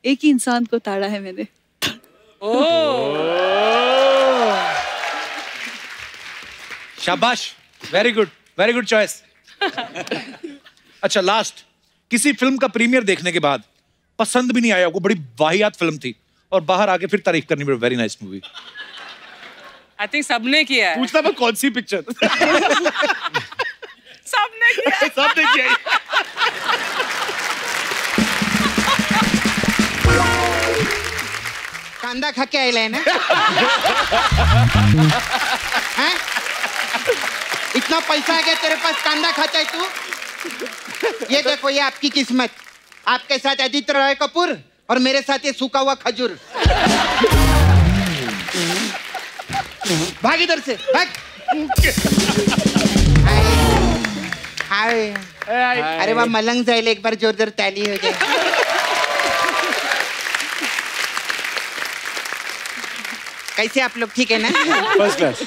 एक ही इंसान को ताड़ा है मैंने। शाबाश। Very good very good choice अच्छा लास्ट किसी फ़िल्म का प्रीमियर देखने के बाद पसंद भी नहीं आया वो बड़ी वाहियात फ़िल्म थी। और बाहर आके फिर तारीफ़ करनी पड़ी। Very nice movie I think सबने किया है। पूछता मैं कौन सी पिक्चर सबने किया सबने किया है। कांदा खा के आयलाय ना हैं? इतना पैसा है क्या तेरे पास कांदा खाता है तू? ये देखो, ये आपकी किस्मत। आपके साथ आदित्य रॉय कपूर और मेरे साथ ये सूखा हुआ खजूर। भाग इधर से, भाग। हाय। अरे वह, मलंग जाए एक बार ज़ोर ज़ोर ताली हो जाए। कैसे आप लोग, ठीक है ना? फ़र्स्ट क्लास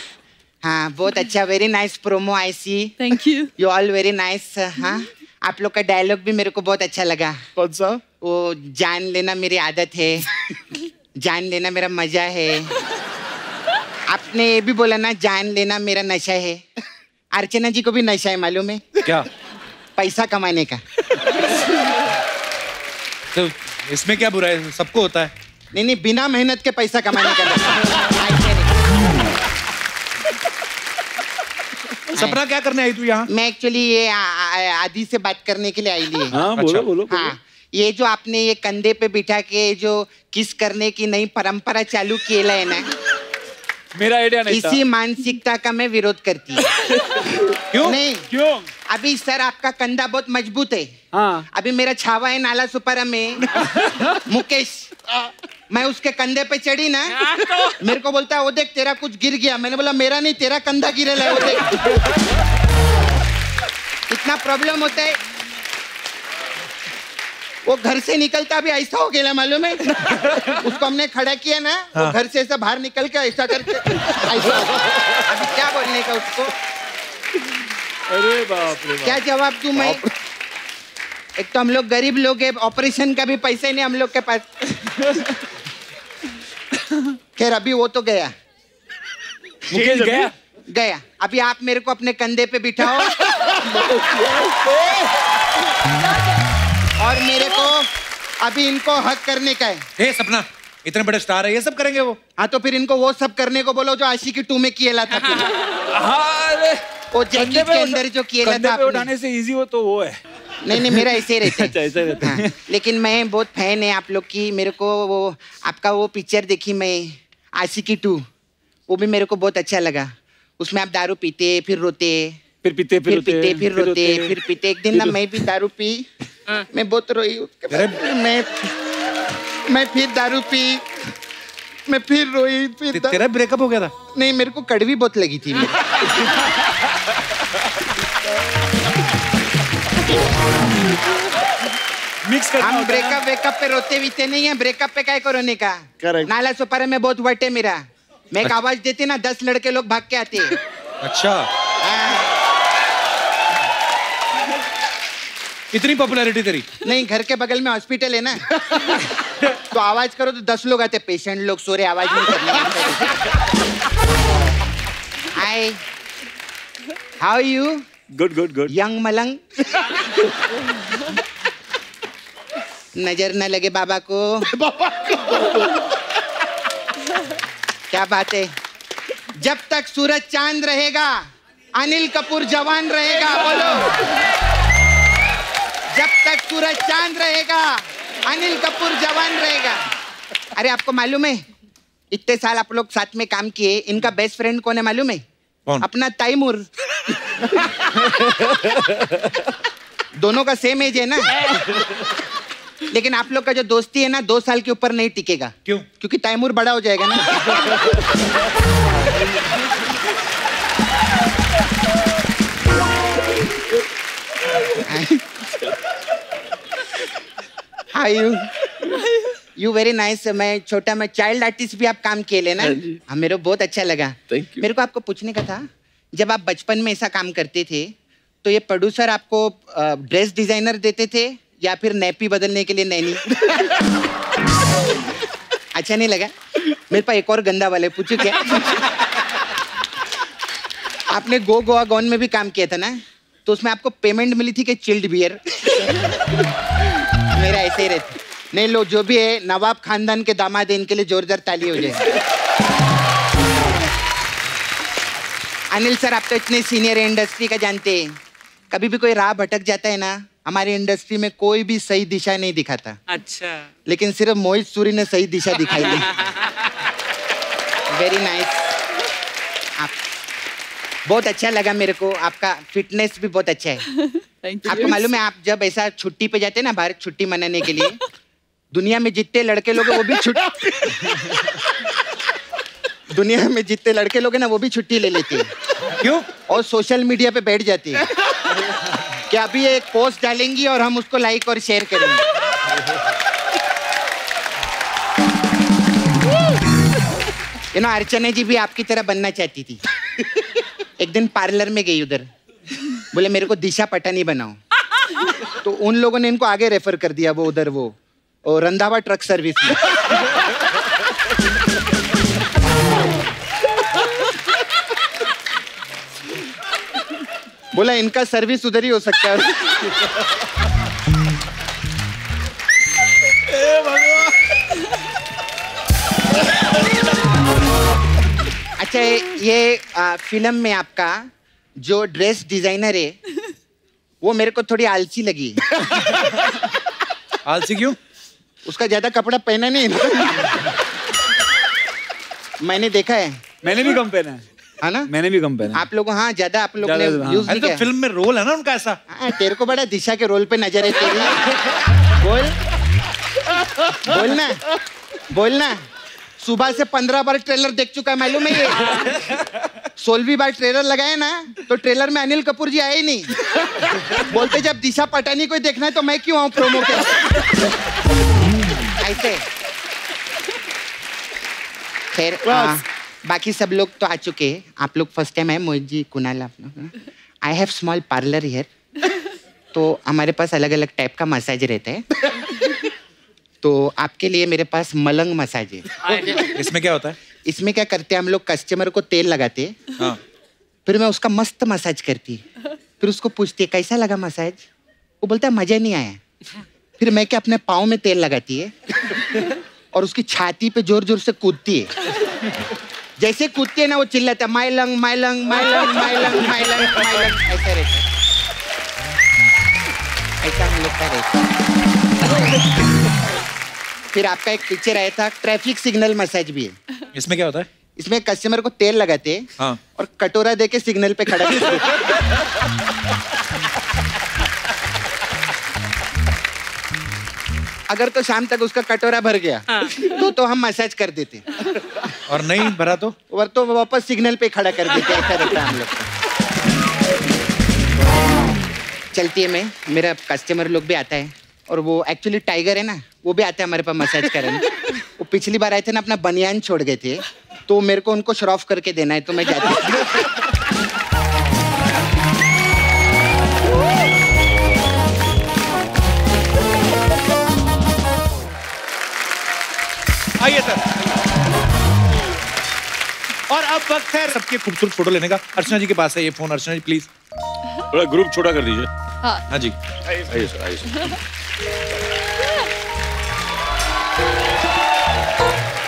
हाँ बहुत अच्छा very nice promo I see. Thank you you all very nice हाँ। आप लोग का डायलॉग भी मेरे को बहुत अच्छा लगा। कौन सा? वो जान लेना मेरी आदत है। जान लेना मेरा मज़ा है। आपने ये भी बोला ना जान लेना मेरा नशा है। अर्चना जी को भी नशा है मालूम है? क्या? पैसा कमाने का। तो इसमें क्या बुरा है? सबको होता है। नहीं नहीं बिना मेहनत के पैसा कमाने का नशा सपना क्या करने आई तू यहाँ? मैं एक्चुअली ये आदि से बात करने के लिए आई ली हाँ बोलो बोलो हाँ ये जो आपने ये कंधे पे बिठा के जो किस करने की नई परंपरा चालू किया है ना मेरा आइडिया नहीं इसी मानसिकता का मैं विरोध करती हूँ। क्यों? नहीं। क्यों? अभी सर आपका कंधा बहुत मज़बूत है। हाँ। अभी मेरा छावा है नाला सुपारा में। मुकेश मैं उसके कंधे पे चढ़ी ना मेरे को बोलता है वो देख तेरा कुछ गिर गया। मैंने बोला मेरा नहीं तेरा कंधा गिरेला वो देख। इतना प्रॉब्लम होता है। वो घर से निकलता भी ऐसा हो गया मालूम है। उसको हमने खड़ा किया ना हाँ। वो। घर से ऐसा बाहर निकल के ऐसा करके ऐसा। अभी क्या बोलने का उसको? अरे बाप रे क्या जवाब दूँ मैं? एक तो हम लोग गरीब लोग हैं ऑपरेशन का भी पैसे नहीं हम लोग के पास। खैर अभी वो तो गया। मुकेश गया? गया। अभी आप मेरे को अपने कंधे पे बिठाओ। और मेरे को अभी इनको हक करने का है। हे सपना इतने बड़े स्टार है ये सब करेंगे वो? हाँ तो फिर इनको वो सब करने को बोलो जो आशिकी टू में किए था वो जैकेट के अंदर जो किया कंधे था उठाने से इजी हो तो वो है। नहीं नहीं मेरा ऐसे रहता है। अच्छा ऐसा रहता है। हाँ, लेकिन मैं बहुत फ़ैन है आप लोग की मेरे को वो आपका वो पिक्चर देखी मैं आशिकी टू। वो भी मेरे को बहुत अच्छा लगा। उसमें आप दारू पीते फिर रोते। फिर पीते फिर पीते फिर रोते फिर पीते। एक दिन ना मैं भी दारू पी मैं बहुत रोई उसके बाद मैं मैं फिर दारू पी मैं फिर रोई फिर दा- तेरा ब्रेकअप हो गया था? नहीं मेरे को कड़वी बहुत लगी थी। मिक्स कर हम ब्रेकअप वेकअप पे रोते वीते नहीं है ब्रेकअप पे काय को? रोने का नाला सुपारे में बहुत वटे मेरा। मैं एक आवाज़ देती ना दस लड़के लोग भाग के आते। अच्छा। इतनी पॉपुलैरिटी तेरी। नहीं घर के बगल में हॉस्पिटल है ना। तो आवाज़ करो तो दस लोग आते पेशेंट लोग सो रहे आवाज़ नहीं करनी hi how you good good good young Malang नज़र न लगे बाबा को। बाबा को। क्या बात है? जब तक सूरज चाँद रहेगा अनिल कपूर जवान रहेगा बोलो। सूरज चाँद रहेगा अनिल कपूर जवान रहेगा। अरे आपको मालूम है इतने साल आप लोग साथ में काम किए इनका बेस्ट फ्रेंड कौन है मालूम है? कौन? अपना तैमूर। दोनों का सेम एज है ना? लेकिन आप लोग का जो दोस्ती है ना दो साल के ऊपर नहीं टिकेगा। क्यों? क्योंकि तैमूर बड़ा हो जाएगा ना। Hi you you very nice मैं छोटा मैं चाइल्ड आर्टिस्ट भी आप काम किए लेना हाँ मेरे को बहुत अच्छा लगा। मेरे को आपको पूछने का था जब आप बचपन में ऐसा काम करते थे तो ये प्रोड्यूसर आपको ड्रेस डिज़ाइनर देते थे या फिर नैपी बदलने के लिए नैनी? अच्छा नहीं लगा? मेरे पास एक और गंदा वाले है पूछू क्या? आपने गो गोवा गॉन में भी काम किया था ना? तो उसमें आपको पेमेंट मिली थी कि चिल्ड बियर मेरा ऐसे ही रहता नहीं लो जो भी है नवाब खानदान के दामाद इनके लिए जोरदार ताली हो जाए। अनिल सर आप तो इतने सीनियर इंडस्ट्री का जानते हैं। कभी भी कोई राह भटक जाता है ना हमारी इंडस्ट्री में कोई भी सही दिशा नहीं दिखाता। अच्छा। लेकिन सिर्फ़ मोहित सूरी ने सही दिशा दिखाई वेरी नाइस आप बहुत अच्छा लगा मेरे को। आपका फिटनेस भी बहुत अच्छा है। आपको मालूम है आप जब ऐसा छुट्टी पे जाते हैं ना भारत छुट्टी मनाने के लिए दुनिया में जितने लड़के लोग हैं वो भी छुट्टी दुनिया में जितने लड़के लोग हैं ना वो भी छुट्टी ले लेते हैं। क्यों? और सोशल मीडिया पे बैठ जाते हैं। कि अभी एक पोस्ट डालेंगी और हम उसको लाइक और शेयर करेंगे। यू नो अर्चना जी भी आपकी तरह बनना चाहती थी। एक दिन पार्लर में गई उधर। बोले, मेरे को दिशा पटानी बनाओ। तो उन लोगों ने इनको आगे रेफर कर दिया, वो उधर वो, और रंधावा ट्रक सर्विस में। बोला, इनका सर्विस उधर ही हो सकता है। अच्छा ये आ, फ़िल्म में आपका जो ड्रेस डिज़ाइनर है वो मेरे को थोड़ी आलसी लगी। आलसी क्यों? उसका ज़्यादा कपड़ा पहना नहीं। मैंने देखा है। मैंने भी कम पहना है। है ना? मैंने भी कम पहना आप लोग हाँ ज़्यादा आप लोग ने ज़्यादा, हाँ। यूज़ तो फ़िल्म में रोल है ना उनका ऐसा? हाँ, तेरे को बड़ा दिशा के रोल पे नज़र है तेरी। बोल। बोलना। बोलना। सुबह से पंद्रह बार ट्रेलर देख चुका है मालूम है ये? सोलहवीं बार ट्रेलर लगाए ना तो ट्रेलर में अनिल कपूर जी आए ही नहीं। बोलते जब दिशा पटानी को देखना है तो मैं क्यों आऊँ प्रोमो के ऐसे। खैर बाकी सब लोग तो आ चुके हैं। आप लोग फ़र्स्ट टाइम है मोहित जी कुणाल आप लोग I have small parlour here तो हमारे पास अलग अलग टाइप का मसाज रहता है। तो आपके लिए मेरे पास मलंग मसाज है। इसमें क्या होता है? इसमें क्या करते हैं हम लोग कस्टमर को तेल लगाते हैं। हाँ। फिर मैं उसका मस्त मसाज करती फिर उसको पूछती है कैसा लगा मसाज? वो बोलता है मज़ा नहीं आया। फिर मैं क्या अपने पाँव में तेल लगाती है? और उसकी छाती पे ज़ोर ज़ोर से कूदती है। जैसे कूदती है ना वो चिल्लाता है माइलंग माइलंग माइलंग माइलंग माइलंग माइलंग ऐसा रहता है। ऐसा हम लोग का रहता है। फिर आपका एक पिक्चर आया था ट्रैफ़िक सिग्नल मसाज भी है। इसमें क्या होता है? इसमें कस्टमर को तेल लगाते हाँ। और कटोरा दे के सिग्नल पे खड़ा करते। हैं। अगर तो शाम तक उसका कटोरा भर गया हाँ। तो तो हम मसाज कर देते। और नहीं भरा तो? और तो वापस सिग्नल पे खड़ा कर देते ऐसा रहता हम लोग चलती है मैं मेरा कस्टमर लोग भी आता है। और वो एक्चुअली टाइगर है ना वो भी आते है हमारे पास मसाज करने। वो पिछली बार आए थे ना अपना बनियान छोड़ गए थे तो मेरे को उनको श्रॉफ करके देना है तो मैं जाती हूँ। आइए सर। और अब वक्त है सबके खूबसूरत फ़ोटो लेने का। अर्चना जी के पास है ये फ़ोन। अर्चना जी प्लीज़ थोड़ा ग्रुप छोटा कर दीजिए। हाँ। हाँ जी। आइए सर। आइए सर।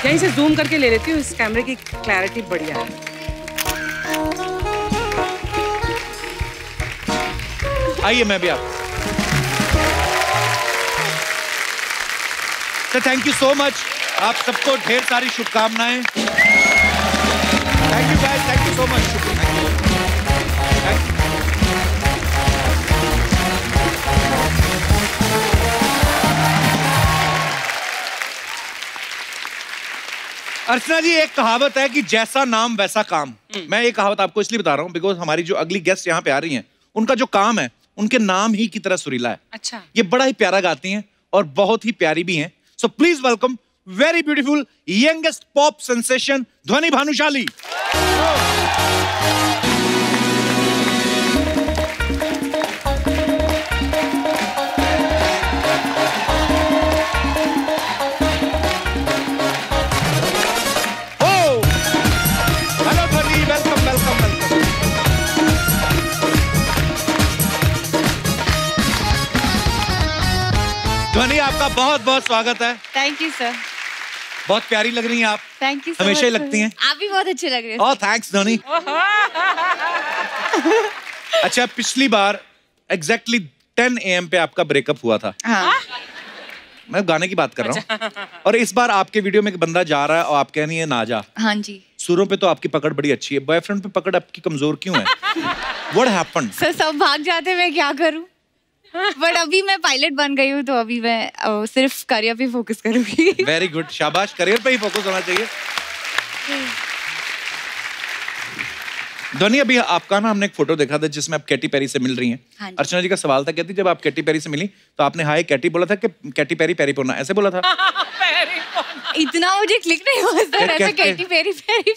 यहीं से जूम करके ले लेती हूँ, इस कैमरे की क्लैरिटी बढ़िया है। आइए मैं भी आप। थैंक यू सो मच आप सबको ढेर सारी शुभकामनाएँ। Thank you guys thank you so much Archana ji एक कहावत है कि जैसा नाम वैसा काम। मैं ये कहावत आपको इसलिए बता रहा हूँ बिकॉज़ हमारी जो अगली गेस्ट यहाँ पे आ रही हैं उनका जो काम है उनके नाम ही की तरह सुरीला है। अच्छा। ये बड़ा ही प्यारा गाती हैं और बहुत ही प्यारी भी हैं। So please welcome very beautiful youngest pop sensation Dhvani Bhanushali. आपका बहुत बहुत स्वागत है। थैंक यू सर बहुत प्यारी लग रही हैं आप। थैंक यू हमेशा ही लगती हैं। आप भी बहुत अच्छे लग रहे ओह थैंक्स धोनी अच्छा पिछली बार एग्जैक्टली 10 एम पे आपका ब्रेकअप हुआ था। हाँ। मैं गाने की बात कर रहा हूँ। और इस बार आपके वीडियो में एक बंदा जा रहा है और आप कह रही है ना जा हाँ जी। सुरों पे तो आपकी पकड़ बड़ी अच्छी है। बॉयफ्रेंड पे पकड़ आपकी कमज़ोर क्यों है? व्हाट हैपेंड सर सब भाग जाते मैं क्या करूँ? बट अभी मैं पायलट बन गई हूँ तो अभी मैं सिर्फ़ करियर पे फोकस करूँगी। वेरी गुड शाबाश करियर पे ही फोकस होना चाहिए। ध्वनि अभी आपका ना हमने एक फ़ोटो देखा था जिसमें आप कैटी पेरी से मिल रही हैं। हाँ अर्चना जी का सवाल था कहती जब आप कैटी पेरी से मिली तो आपने हाय कैटी बोला था कि कैटी पेरी पेरी पोना ऐसे बोला था? इतना मुझे क्लिक नहीं हुआ सर ऐसा कैटी पेरी पेरी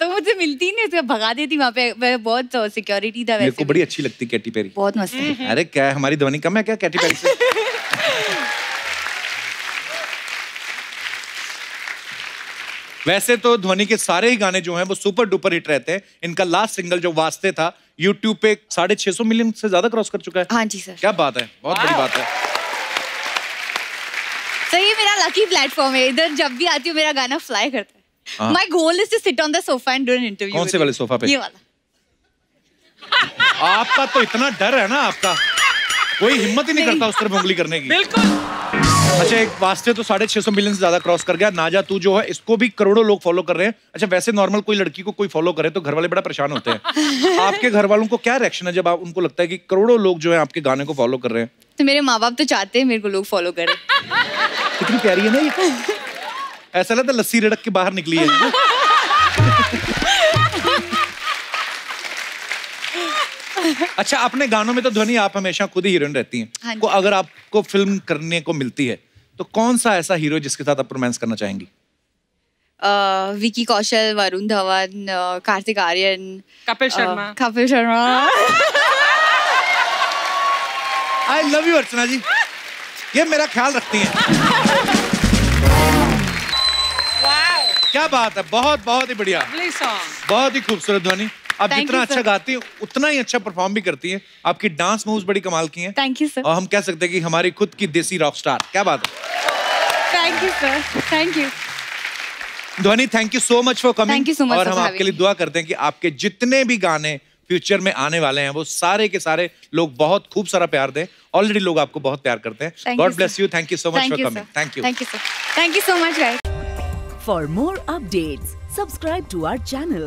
तो मुझे मिलती नहीं उसको भगा देती वहाँ पे मैं बहुत सिक्योरिटी था मेरे को बड़ी अच्छी लगती कैटी पेरी। बहुत मस्त। है अरे क्या हमारी ध्वनि कम है क्या कैटी पेरी से? वैसे तो ध्वनि के सारे ही गाने जो हैं वो सुपर डुपर हिट रहते हैं। इनका लास्ट सिंगल जो वास्ते था यूट्यूब पे साढ़े छह सौ मिलियन से ज़्यादा क्रॉस कर चुका है। हाँ जी सर क्या बात है बहुत बड़ी बात है। सर ये मेरा लकी प्लेटफॉर्म है। इधर जब भी आती हूँ मेरा गाना फ्लाई करता हाँ। है। My goal is to sit on the sofa and do an interview कौन से वाले सोफा पे? ये वाला। आपका तो इतना डर है ना आपका। कोई हिम्मत ही नहीं। करता उस तरफ़ उंगली करने की। बिल्कुल। अच्छा एक वास्ते तो साढ़े छह सौ मिलियन से ज़्यादा क्रॉस कर गया। नाजा तू जो है इसको भी करोड़ों लोग फॉलो कर रहे हैं। अच्छा वैसे नॉर्मल कोई लड़की को कोई फॉलो करे तो घर वाले बड़ा परेशान होते हैं। आपके घर वालों को क्या रिएक्शन है जब आप उनको लगता है कि करोड़ों लोग जो है आपके गाने को फॉलो कर रहे हैं? तो मेरे माँ बाप तो चाहते हैं मेरे को लोग फॉलो करें। कितनी प्यारी है ना ये। ऐसा लगता लस्सी रड़क के बाहर निकली है। अच्छा अपने गानों में तो ध्वनि आप हमेशा खुद ही हीरोइन रहती हैं। हाँ को अगर आपको फ़िल्म करने को मिलती है तो कौन सा ऐसा हीरो जिसके साथ आप रोमांस करना चाहेंगी? Vicky Kaushal Varun Dhawan Kartik Aaryan Kapil Sharma. Kapil Sharma. I love you Archana ji. ये मेरा ख्याल रखती हैं। क्या बात है बहुत बहुत ही बढ़िया। बहुत ही खूबसूरत ध्वनि। आप Thank जितना you, अच्छा गाती हैं उतना ही अच्छा परफॉर्म भी करती हैं। आपकी डांस मूव्स बड़ी कमाल की हैं। थैंक यू सर और हम कह सकते हैं कि हमारी खुद की देसी रॉक स्टार क्या बात है? Thank you sir thank you Dhvani thank you so much for coming Thank you so much और हम आपके लिए दुआ करते हैं कि आपके जितने भी गाने फ्यूचर में आने वाले हैं वो सारे के सारे लोग बहुत खूब सारा प्यार दें। ऑलरेडी लोग आपको बहुत प्यार करते हैं। God bless you thank you so much for coming thank you sir. Thank you so much, guys. For more updates, subscribe to our channel,